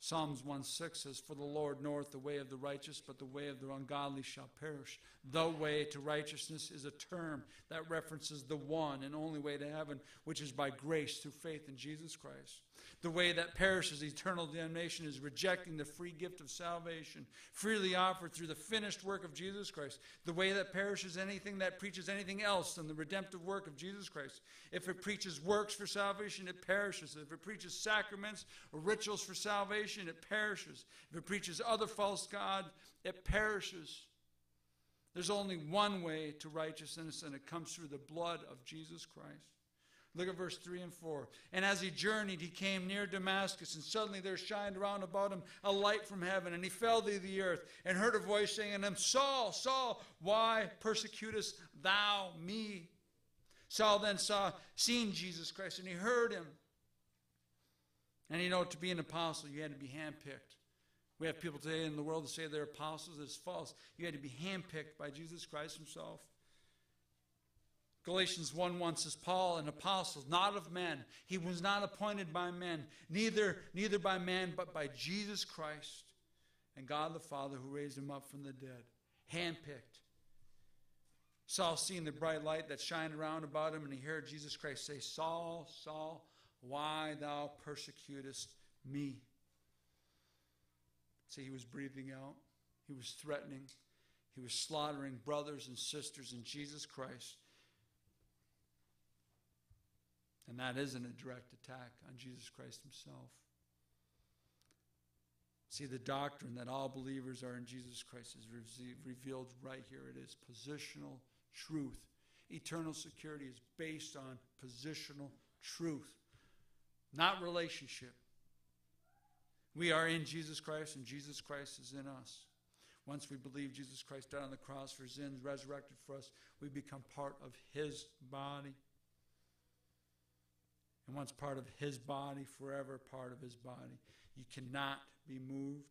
Psalms 1 6 says, For the Lord knoweth the way of the righteous, but the way of the ungodly shall perish. The way to righteousness is a term that references the one and only way to heaven, which is by grace through faith in Jesus Christ. The way that perishes eternal damnation is rejecting the free gift of salvation, freely offered through the finished work of Jesus Christ. The way that perishes anything that preaches anything else than the redemptive work of Jesus Christ. If it preaches works for salvation, it perishes. If it preaches sacraments or rituals for salvation, it perishes. If it preaches other false God, it perishes. There's only one way to righteousness, and it comes through the blood of Jesus Christ. Look at verse 3 and 4. And as he journeyed, he came near Damascus, and suddenly there shined round about him a light from heaven. And he fell to the earth and heard a voice saying unto him, Saul, Saul, why persecutest thou me? Saul then saw, seen Jesus Christ, and he heard him. And you know, to be an apostle, you had to be handpicked. We have people today in the world that say they're apostles. It's false. You had to be handpicked by Jesus Christ himself. Galatians 1 1 says, Paul, an apostle, not of men. He was not appointed by men, neither, neither by man, but by Jesus Christ and God the Father who raised him up from the dead. Handpicked. Saul seeing the bright light that shined around about him, and he heard Jesus Christ say, Saul, Saul, why thou persecutest me? See, he was breathing out, he was threatening, he was slaughtering brothers and sisters in Jesus Christ. And that isn't a direct attack on Jesus Christ himself. See, the doctrine that all believers are in Jesus Christ is revealed right here. It is positional truth. Eternal security is based on positional truth, not relationship. We are in Jesus Christ, and Jesus Christ is in us. Once we believe Jesus Christ died on the cross for sins, resurrected for us, we become part of his body and part of his body, forever part of his body. You cannot be moved.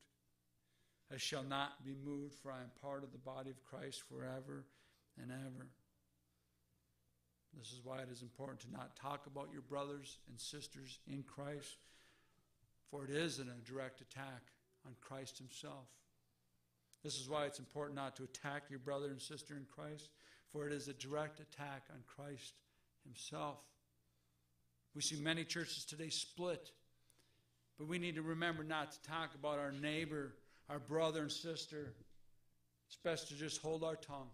I shall not be moved, for I am part of the body of Christ forever and ever. This is why it is important to not talk about your brothers and sisters in Christ, for it is a direct attack on Christ himself. This is why it's important not to attack your brother and sister in Christ, for it is a direct attack on Christ himself. We see many churches today split. But we need to remember not to talk about our neighbor, our brother and sister. It's best to just hold our tongue.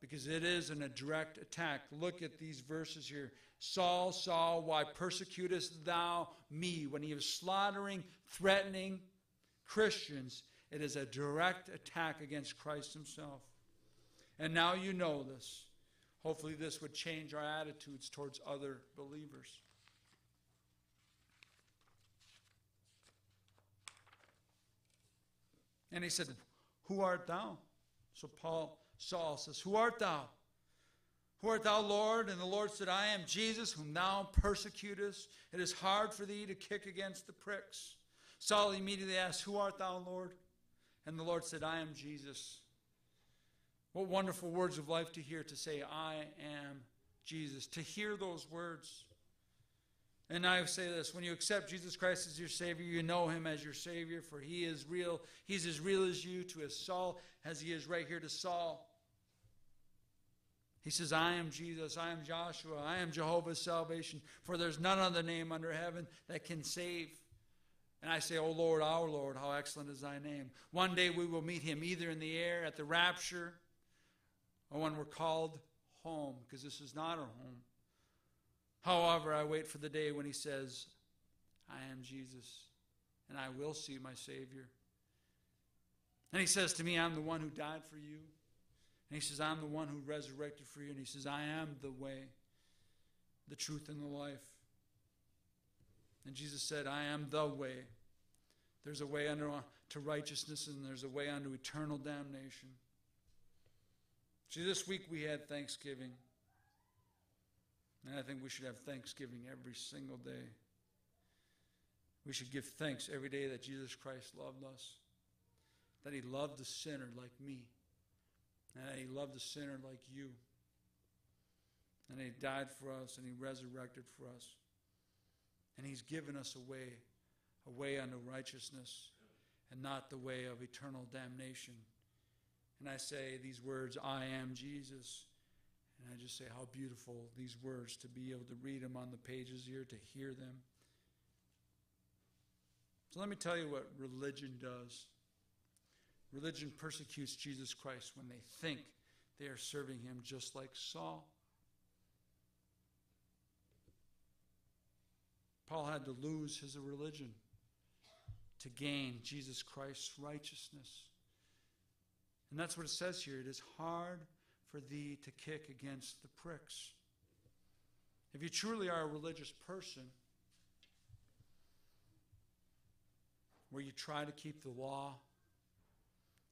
Because it is an, a direct attack. Look at these verses here. Saul, Saul, why persecutest thou me? When he was slaughtering, threatening Christians, it is a direct attack against Christ himself. And now you know this. Hopefully, this would change our attitudes towards other believers. And he said, Who art thou? So Paul, Saul says, Who art thou? Who art thou, Lord? And the Lord said, I am Jesus, whom thou persecutest. It is hard for thee to kick against the pricks. Saul immediately asked, Who art thou, Lord? And the Lord said, I am Jesus what wonderful words of life to hear to say, I am Jesus. To hear those words. And I say this when you accept Jesus Christ as your Savior, you know Him as your Savior, for He is real. He's as real as you to as Saul as He is right here to Saul. He says, I am Jesus, I am Joshua, I am Jehovah's salvation, for there's none other name under heaven that can save. And I say, O Lord, our Lord, how excellent is thy name. One day we will meet him either in the air at the rapture or when we're called home, because this is not our home. However, I wait for the day when he says, I am Jesus, and I will see my Savior. And he says to me, I'm the one who died for you. And he says, I'm the one who resurrected for you. And he says, I am the way, the truth, and the life. And Jesus said, I am the way. There's a way unto to righteousness, and there's a way unto eternal damnation. See, this week we had Thanksgiving. And I think we should have Thanksgiving every single day. We should give thanks every day that Jesus Christ loved us, that he loved a sinner like me, and that he loved a sinner like you, and he died for us, and he resurrected for us. And he's given us a way, a way unto righteousness, and not the way of eternal damnation. And I say these words, I am Jesus. And I just say how beautiful these words to be able to read them on the pages here, to hear them. So let me tell you what religion does. Religion persecutes Jesus Christ when they think they are serving him just like Saul. Paul had to lose his religion to gain Jesus Christ's righteousness. And that's what it says here. It is hard for thee to kick against the pricks. If you truly are a religious person, where you try to keep the law,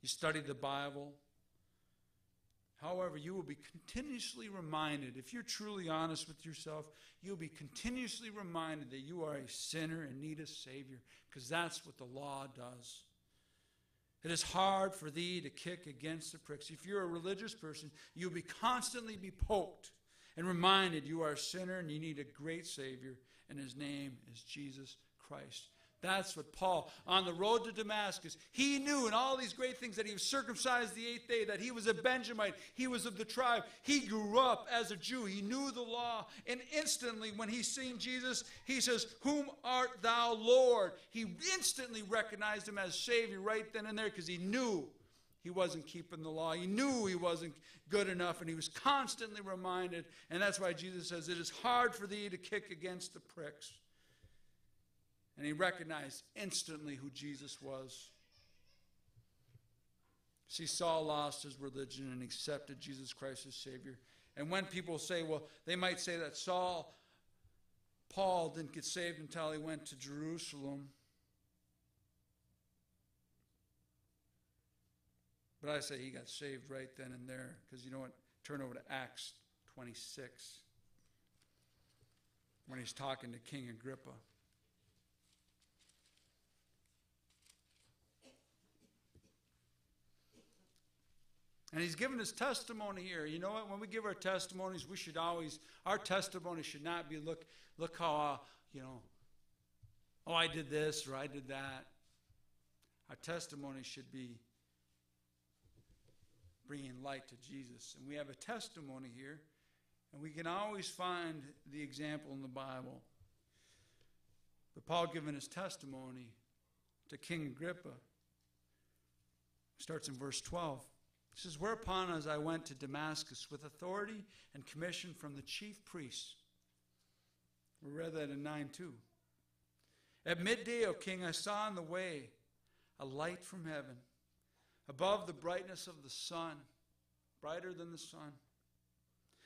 you study the Bible, however, you will be continuously reminded, if you're truly honest with yourself, you'll be continuously reminded that you are a sinner and need a Savior, because that's what the law does. It is hard for thee to kick against the pricks. If you're a religious person, you'll be constantly be poked and reminded you are a sinner and you need a great Savior, and his name is Jesus Christ. That's what Paul, on the road to Damascus, he knew in all these great things that he was circumcised the eighth day, that he was a Benjamite, he was of the tribe. He grew up as a Jew, he knew the law, and instantly when he seen Jesus, he says, Whom art thou, Lord? He instantly recognized him as Savior right then and there because he knew he wasn't keeping the law. He knew he wasn't good enough, and he was constantly reminded. And that's why Jesus says, It is hard for thee to kick against the pricks. And he recognized instantly who Jesus was. See, Saul lost his religion and accepted Jesus Christ as Savior. And when people say, well, they might say that Saul, Paul didn't get saved until he went to Jerusalem. But I say he got saved right then and there because you know what? Turn over to Acts 26 when he's talking to King Agrippa. And he's given his testimony here. You know what? When we give our testimonies, we should always, our testimony should not be look, look how, uh, you know, oh, I did this or I did that. Our testimony should be bringing light to Jesus. And we have a testimony here, and we can always find the example in the Bible. But Paul giving his testimony to King Agrippa starts in verse 12. He says, Whereupon, as I went to Damascus with authority and commission from the chief priests, we read that in 9 2. At midday, O king, I saw in the way a light from heaven, above the brightness of the sun, brighter than the sun,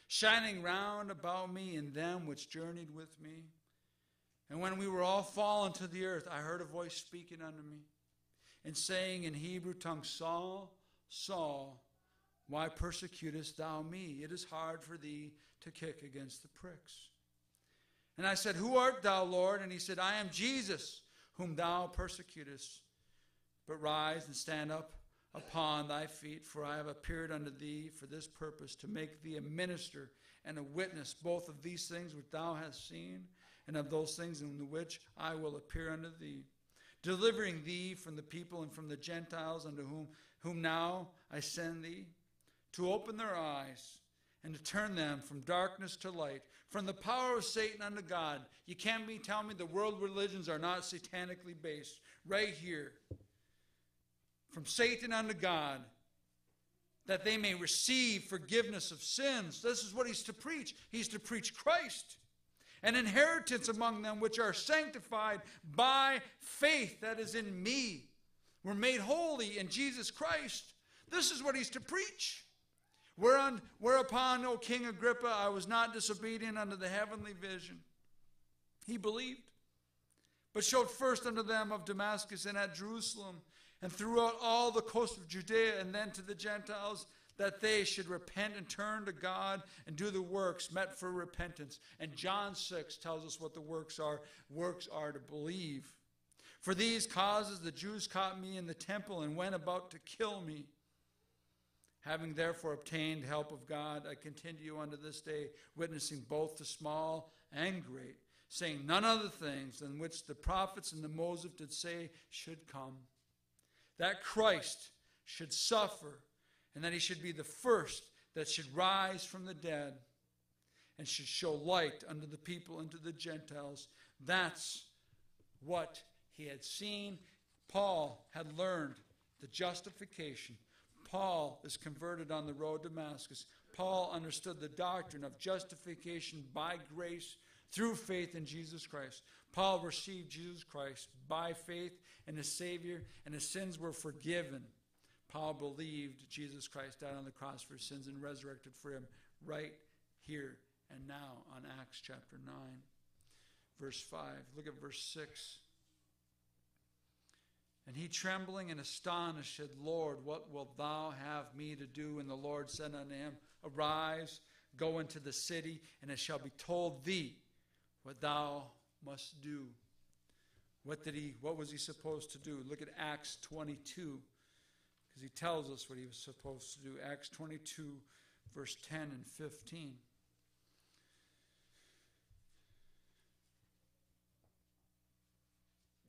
shining round about me and them which journeyed with me. And when we were all fallen to the earth, I heard a voice speaking unto me, and saying in Hebrew tongue, Saul, Saul, why persecutest thou me? It is hard for thee to kick against the pricks. And I said, Who art thou, Lord? And he said, I am Jesus, whom thou persecutest. But rise and stand up upon thy feet, for I have appeared unto thee for this purpose, to make thee a minister and a witness both of these things which thou hast seen, and of those things in which I will appear unto thee, delivering thee from the people and from the Gentiles unto whom whom now I send thee, to open their eyes, and to turn them from darkness to light, from the power of Satan unto God. You can't be telling me the world religions are not satanically based. Right here. From Satan unto God, that they may receive forgiveness of sins. This is what he's to preach. He's to preach Christ. An inheritance among them which are sanctified by faith that is in me. We're made holy in Jesus Christ. This is what he's to preach. Whereon, whereupon, O King Agrippa, I was not disobedient unto the heavenly vision. He believed, but showed first unto them of Damascus and at Jerusalem, and throughout all the coast of Judea, and then to the Gentiles, that they should repent and turn to God and do the works met for repentance. And John 6 tells us what the works are. Works are to believe. For these causes the Jews caught me in the temple and went about to kill me. Having therefore obtained help of God, I continue unto this day, witnessing both the small and great, saying none other things than which the prophets and the Moses did say should come. That Christ should suffer, and that he should be the first that should rise from the dead, and should show light unto the people and to the Gentiles. That's what he had seen. Paul had learned the justification Paul is converted on the road to Damascus. Paul understood the doctrine of justification by grace through faith in Jesus Christ. Paul received Jesus Christ by faith in his Savior, and his sins were forgiven. Paul believed Jesus Christ died on the cross for his sins and resurrected for him right here and now on Acts chapter 9, verse 5. Look at verse 6. And he trembling and astonished said, Lord, what wilt thou have me to do? And the Lord said unto him, Arise, go into the city, and it shall be told thee what thou must do. What did he what was he supposed to do? Look at Acts 22, because he tells us what he was supposed to do. Acts 22, verse 10 and 15.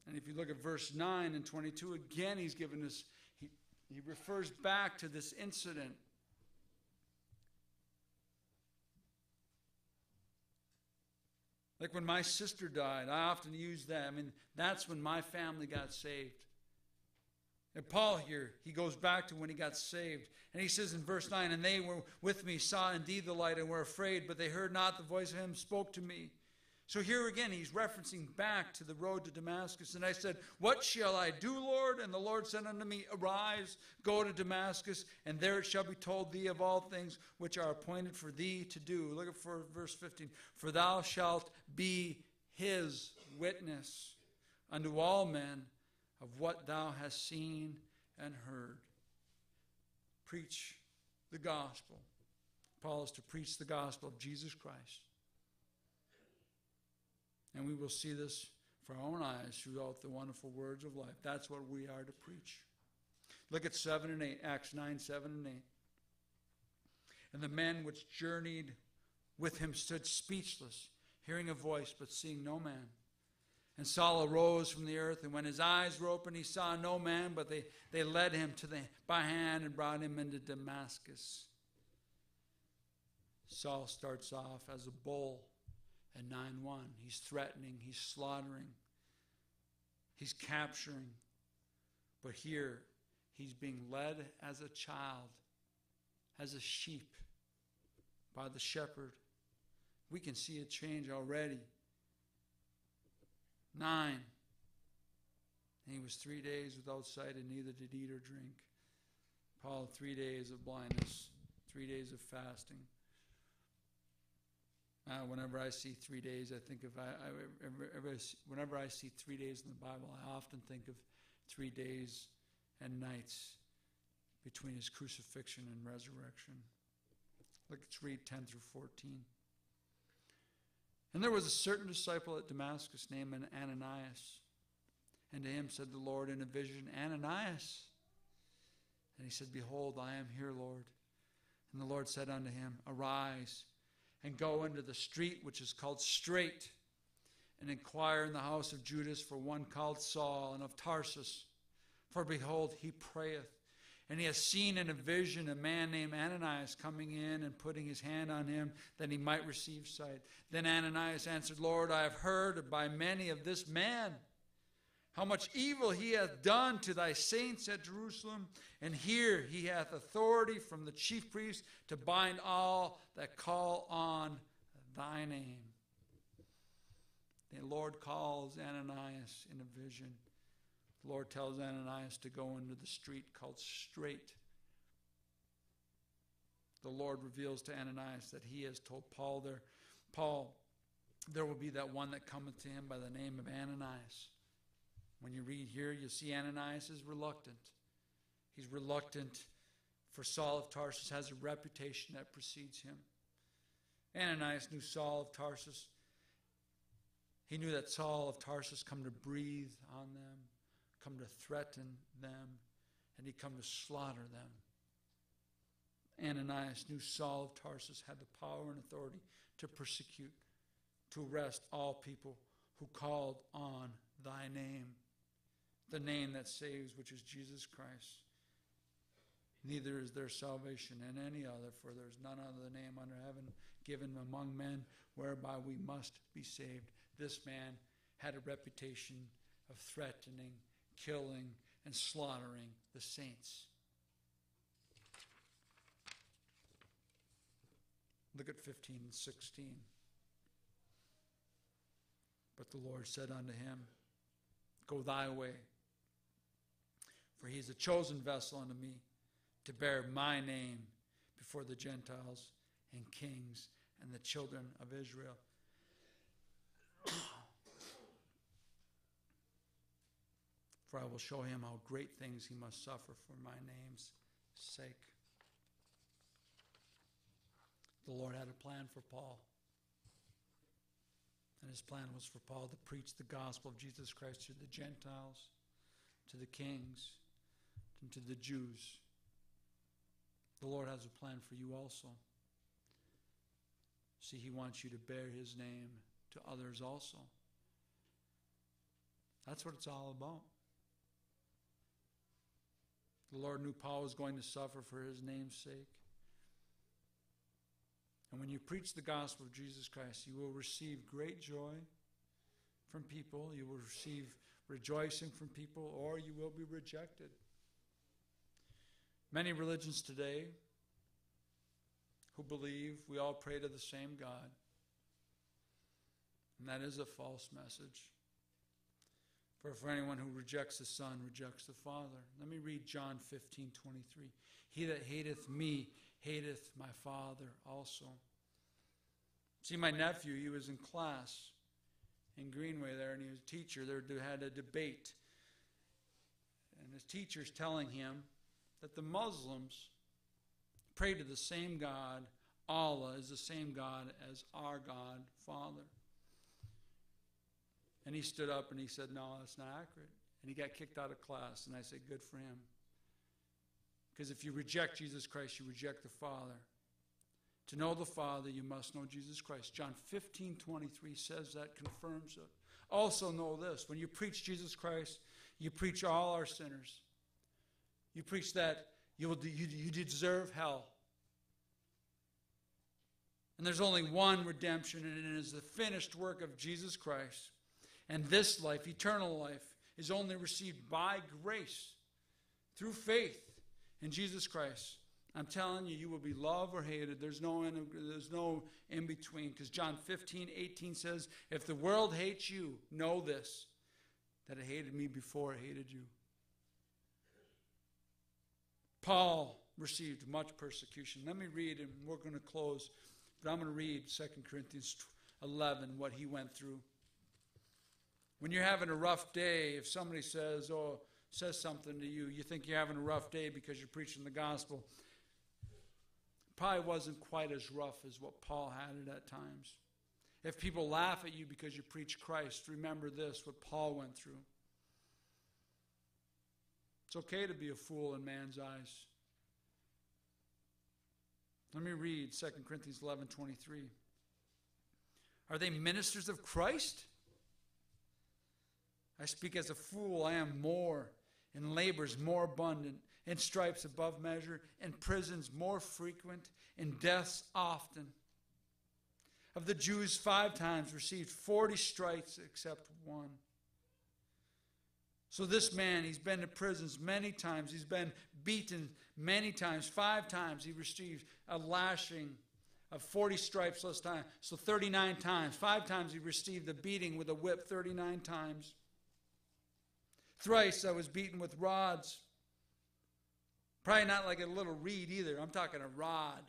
And if you look at verse 9 and 22, again, he's given us, he, he refers back to this incident. Like when my sister died, I often use that. I mean, that's when my family got saved. And Paul here, he goes back to when he got saved. And he says in verse 9, And they were with me, saw indeed the light, and were afraid, but they heard not the voice of him spoke to me. So here again, he's referencing back to the road to Damascus. And I said, What shall I do, Lord? And the Lord said unto me, Arise, go to Damascus, and there it shall be told thee of all things which are appointed for thee to do. Look at for verse 15. For thou shalt be his witness unto all men of what thou hast seen and heard. Preach the gospel. Paul is to preach the gospel of Jesus Christ. And we will see this for our own eyes throughout the wonderful words of life. That's what we are to preach. Look at 7 and 8, Acts 9, 7 and 8. And the men which journeyed with him stood speechless, hearing a voice, but seeing no man. And Saul arose from the earth, and when his eyes were open, he saw no man, but they, they led him to the, by hand and brought him into Damascus. Saul starts off as a bull and 9 1. He's threatening, he's slaughtering, he's capturing. But here, he's being led as a child, as a sheep, by the shepherd. We can see a change already. 9. And he was three days without sight and neither did eat or drink. Paul, three days of blindness, three days of fasting. Uh, whenever I see three days, I think of I, I, ever, ever, whenever I see three days in the Bible, I often think of three days and nights between his crucifixion and resurrection. Let's read 10 through 14. And there was a certain disciple at Damascus named Ananias. And to him said the Lord in a vision, Ananias. And he said, Behold, I am here, Lord. And the Lord said unto him, Arise and go into the street which is called Straight, and inquire in the house of Judas for one called Saul and of Tarsus. For behold, he prayeth. And he has seen in a vision a man named Ananias coming in and putting his hand on him that he might receive sight. Then Ananias answered, Lord, I have heard by many of this man how much evil he hath done to thy saints at Jerusalem. And here he hath authority from the chief priests to bind all that call on thy name. The Lord calls Ananias in a vision. The Lord tells Ananias to go into the street called Straight. The Lord reveals to Ananias that he has told Paul there, Paul, there will be that one that cometh to him by the name of Ananias. When you read here, you see Ananias is reluctant. He's reluctant, for Saul of Tarsus has a reputation that precedes him. Ananias knew Saul of Tarsus. He knew that Saul of Tarsus come to breathe on them, come to threaten them, and he come to slaughter them. Ananias knew Saul of Tarsus had the power and authority to persecute, to arrest all people who called on thy name, the name that saves, which is Jesus Christ. Neither is there salvation in any other, for there is none other name under heaven given among men whereby we must be saved. This man had a reputation of threatening, killing, and slaughtering the saints. Look at 15 and 16. But the Lord said unto him, Go thy way, for he is a chosen vessel unto me to bear my name before the Gentiles and kings and the children of Israel. For I will show him how great things he must suffer for my name's sake. The Lord had a plan for Paul. And his plan was for Paul to preach the gospel of Jesus Christ to the Gentiles, to the kings, and to the Jews. The Lord has a plan for you also. See, He wants you to bear His name to others also. That's what it's all about. The Lord knew Paul was going to suffer for His name's sake. And when you preach the gospel of Jesus Christ, you will receive great joy from people, you will receive rejoicing from people, or you will be rejected. Many religions today who believe we all pray to the same God. And that is a false message. For for anyone who rejects the Son rejects the Father. Let me read John 15, 23. He that hateth me hateth my Father also. See, my nephew, he was in class in Greenway there, and he was a teacher. They had a debate. And his teacher's telling him that the Muslims pray to the same God. Allah is the same God as our God, Father. And he stood up and he said, No, that's not accurate. And he got kicked out of class. And I said, Good for him. Because if you reject Jesus Christ, you reject the Father. To know the Father, you must know Jesus Christ. John 15, 23 says that, confirms it. Also, know this when you preach Jesus Christ, you preach all our sinners. You preach that you, will, you, you deserve hell. And there's only one redemption, and it is the finished work of Jesus Christ. And this life, eternal life, is only received by grace through faith in Jesus Christ. I'm telling you, you will be loved or hated. There's no in, there's no in between. Because John 15, 18 says, If the world hates you, know this, that it hated me before it hated you. Paul received much persecution. Let me read, and we're going to close, but I'm going to read 2 Corinthians 11, what he went through. When you're having a rough day, if somebody says, oh, says something to you, you think you're having a rough day because you're preaching the gospel. Probably wasn't quite as rough as what Paul had it at times. If people laugh at you because you preach Christ, remember this what Paul went through. It's okay to be a fool in man's eyes. Let me read 2 Corinthians 11 23. Are they ministers of Christ? I speak as a fool, I am more, in labors more abundant, in stripes above measure, in prisons more frequent, in deaths often. Of the Jews, five times received 40 stripes except one. So this man, he's been to prisons many times. He's been beaten many times. Five times he received a lashing of 40 stripes less time. So 39 times. Five times he received the beating with a whip 39 times. Thrice I was beaten with rods. Probably not like a little reed either. I'm talking a rod.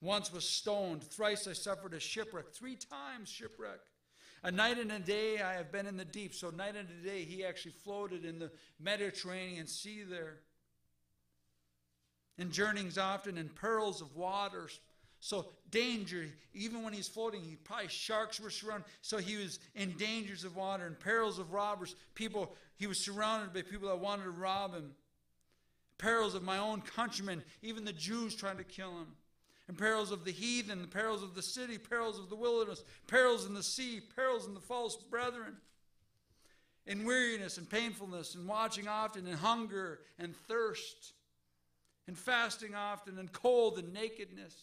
Once was stoned. Thrice I suffered a shipwreck. Three times shipwreck. A night and a day I have been in the deep. So, night and a day, he actually floated in the Mediterranean Sea there. And journeyings often in pearls of waters. So, danger, even when he's floating, he probably sharks were surrounded. So, he was in dangers of water and perils of robbers. People, he was surrounded by people that wanted to rob him. Perils of my own countrymen, even the Jews trying to kill him and perils of the heathen, the perils of the city, perils of the wilderness, perils in the sea, perils in the false brethren, in weariness and painfulness, and watching often, and hunger and thirst, and fasting often, and cold and nakedness.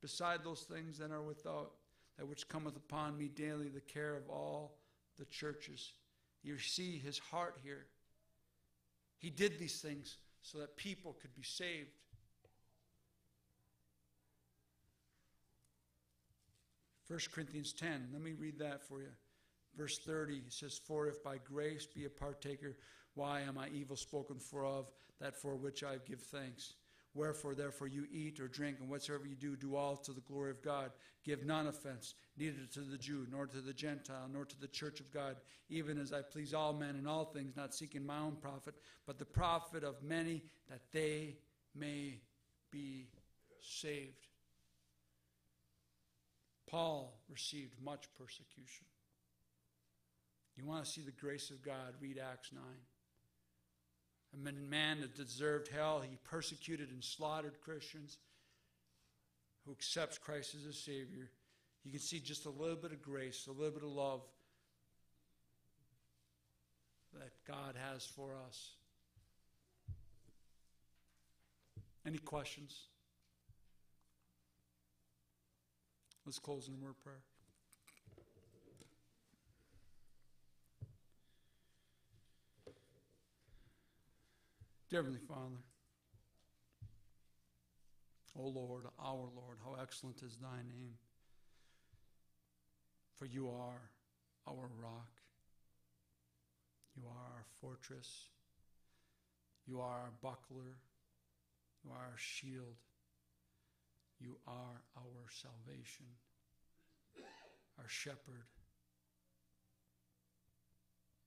Beside those things that are without, that which cometh upon me daily, the care of all the churches. You see his heart here. He did these things so that people could be saved. First Corinthians 10, let me read that for you. Verse 30 it says, For if by grace be a partaker, why am I evil spoken for of that for which I give thanks? Wherefore, therefore, you eat or drink, and whatsoever you do, do all to the glory of God. Give none offense, neither to the Jew, nor to the Gentile, nor to the church of God, even as I please all men in all things, not seeking my own profit, but the profit of many, that they may be saved. Paul received much persecution. You want to see the grace of God? Read Acts 9. A man that deserved hell, he persecuted and slaughtered Christians who accepts Christ as a Savior. You can see just a little bit of grace, a little bit of love that God has for us. Any questions? Let's close in a word of prayer. Heavenly Father, O Lord, our Lord, how excellent is thy name. For you are our rock, you are our fortress, you are our buckler, you are our shield, you are our salvation, our shepherd.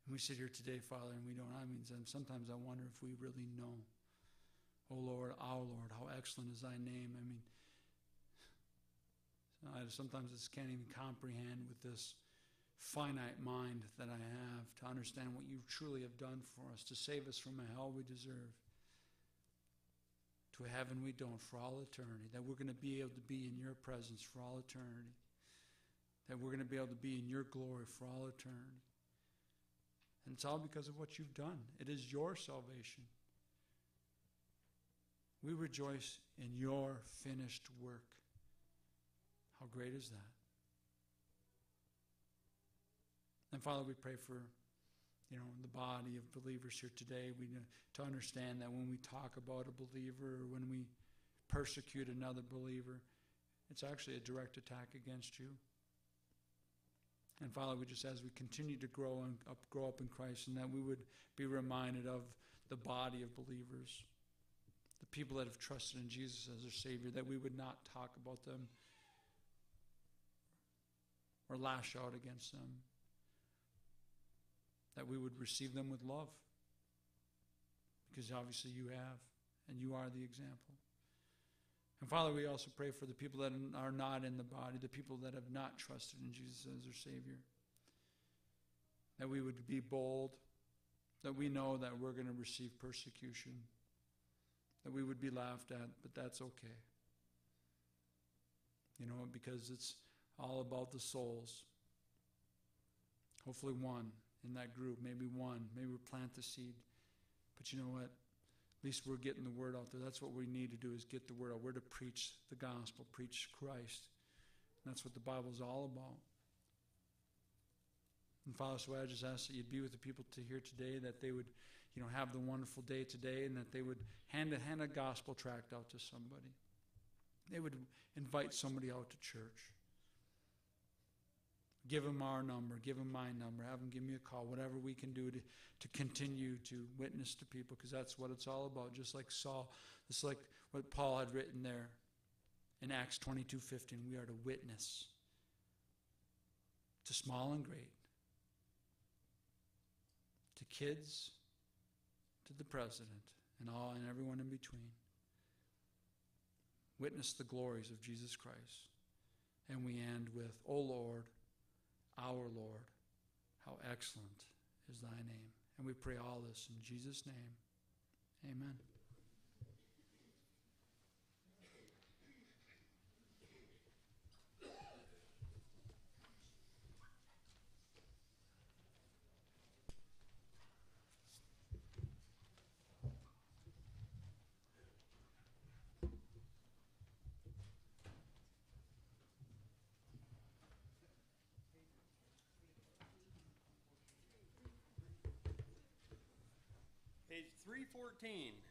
We sit here today, Father, and we don't, I mean, sometimes I wonder if we really know. Oh Lord, our Lord, how excellent is thy name. I mean, I sometimes just can't even comprehend with this finite mind that I have to understand what you truly have done for us, to save us from a hell we deserve, to a heaven we don't for all eternity, that we're going to be able to be in your presence for all eternity, that we're going to be able to be in your glory for all eternity. And it's all because of what you've done. It is your salvation. We rejoice in your finished work. How great is that? And Father, we pray for you know the body of believers here today. We to understand that when we talk about a believer or when we persecute another believer, it's actually a direct attack against you. And Father, we just as we continue to grow and up, grow up in Christ, and that we would be reminded of the body of believers, the people that have trusted in Jesus as their Savior, that we would not talk about them or lash out against them, that we would receive them with love, because obviously you have, and you are the example. And Father, we also pray for the people that are not in the body, the people that have not trusted in Jesus as their Savior. That we would be bold, that we know that we're going to receive persecution, that we would be laughed at, but that's okay. You know, because it's all about the souls. Hopefully, one in that group, maybe one, maybe we plant the seed. But you know what? Least we're getting the word out there. That's what we need to do is get the word out. We're to preach the gospel, preach Christ. And that's what the Bible's all about. And Father, so I just ask that you'd be with the people to here today, that they would, you know, have the wonderful day today, and that they would hand a, hand a gospel tract out to somebody. They would invite somebody out to church. Give them our number, give them my number, have them give me a call, whatever we can do to, to continue to witness to people, because that's what it's all about. Just like Saul, it's like what Paul had written there in Acts twenty two fifteen. We are to witness to small and great, to kids, to the president, and all and everyone in between. Witness the glories of Jesus Christ. And we end with, O Lord, our Lord, how excellent is thy name. And we pray all this in Jesus' name. Amen. Page three fourteen.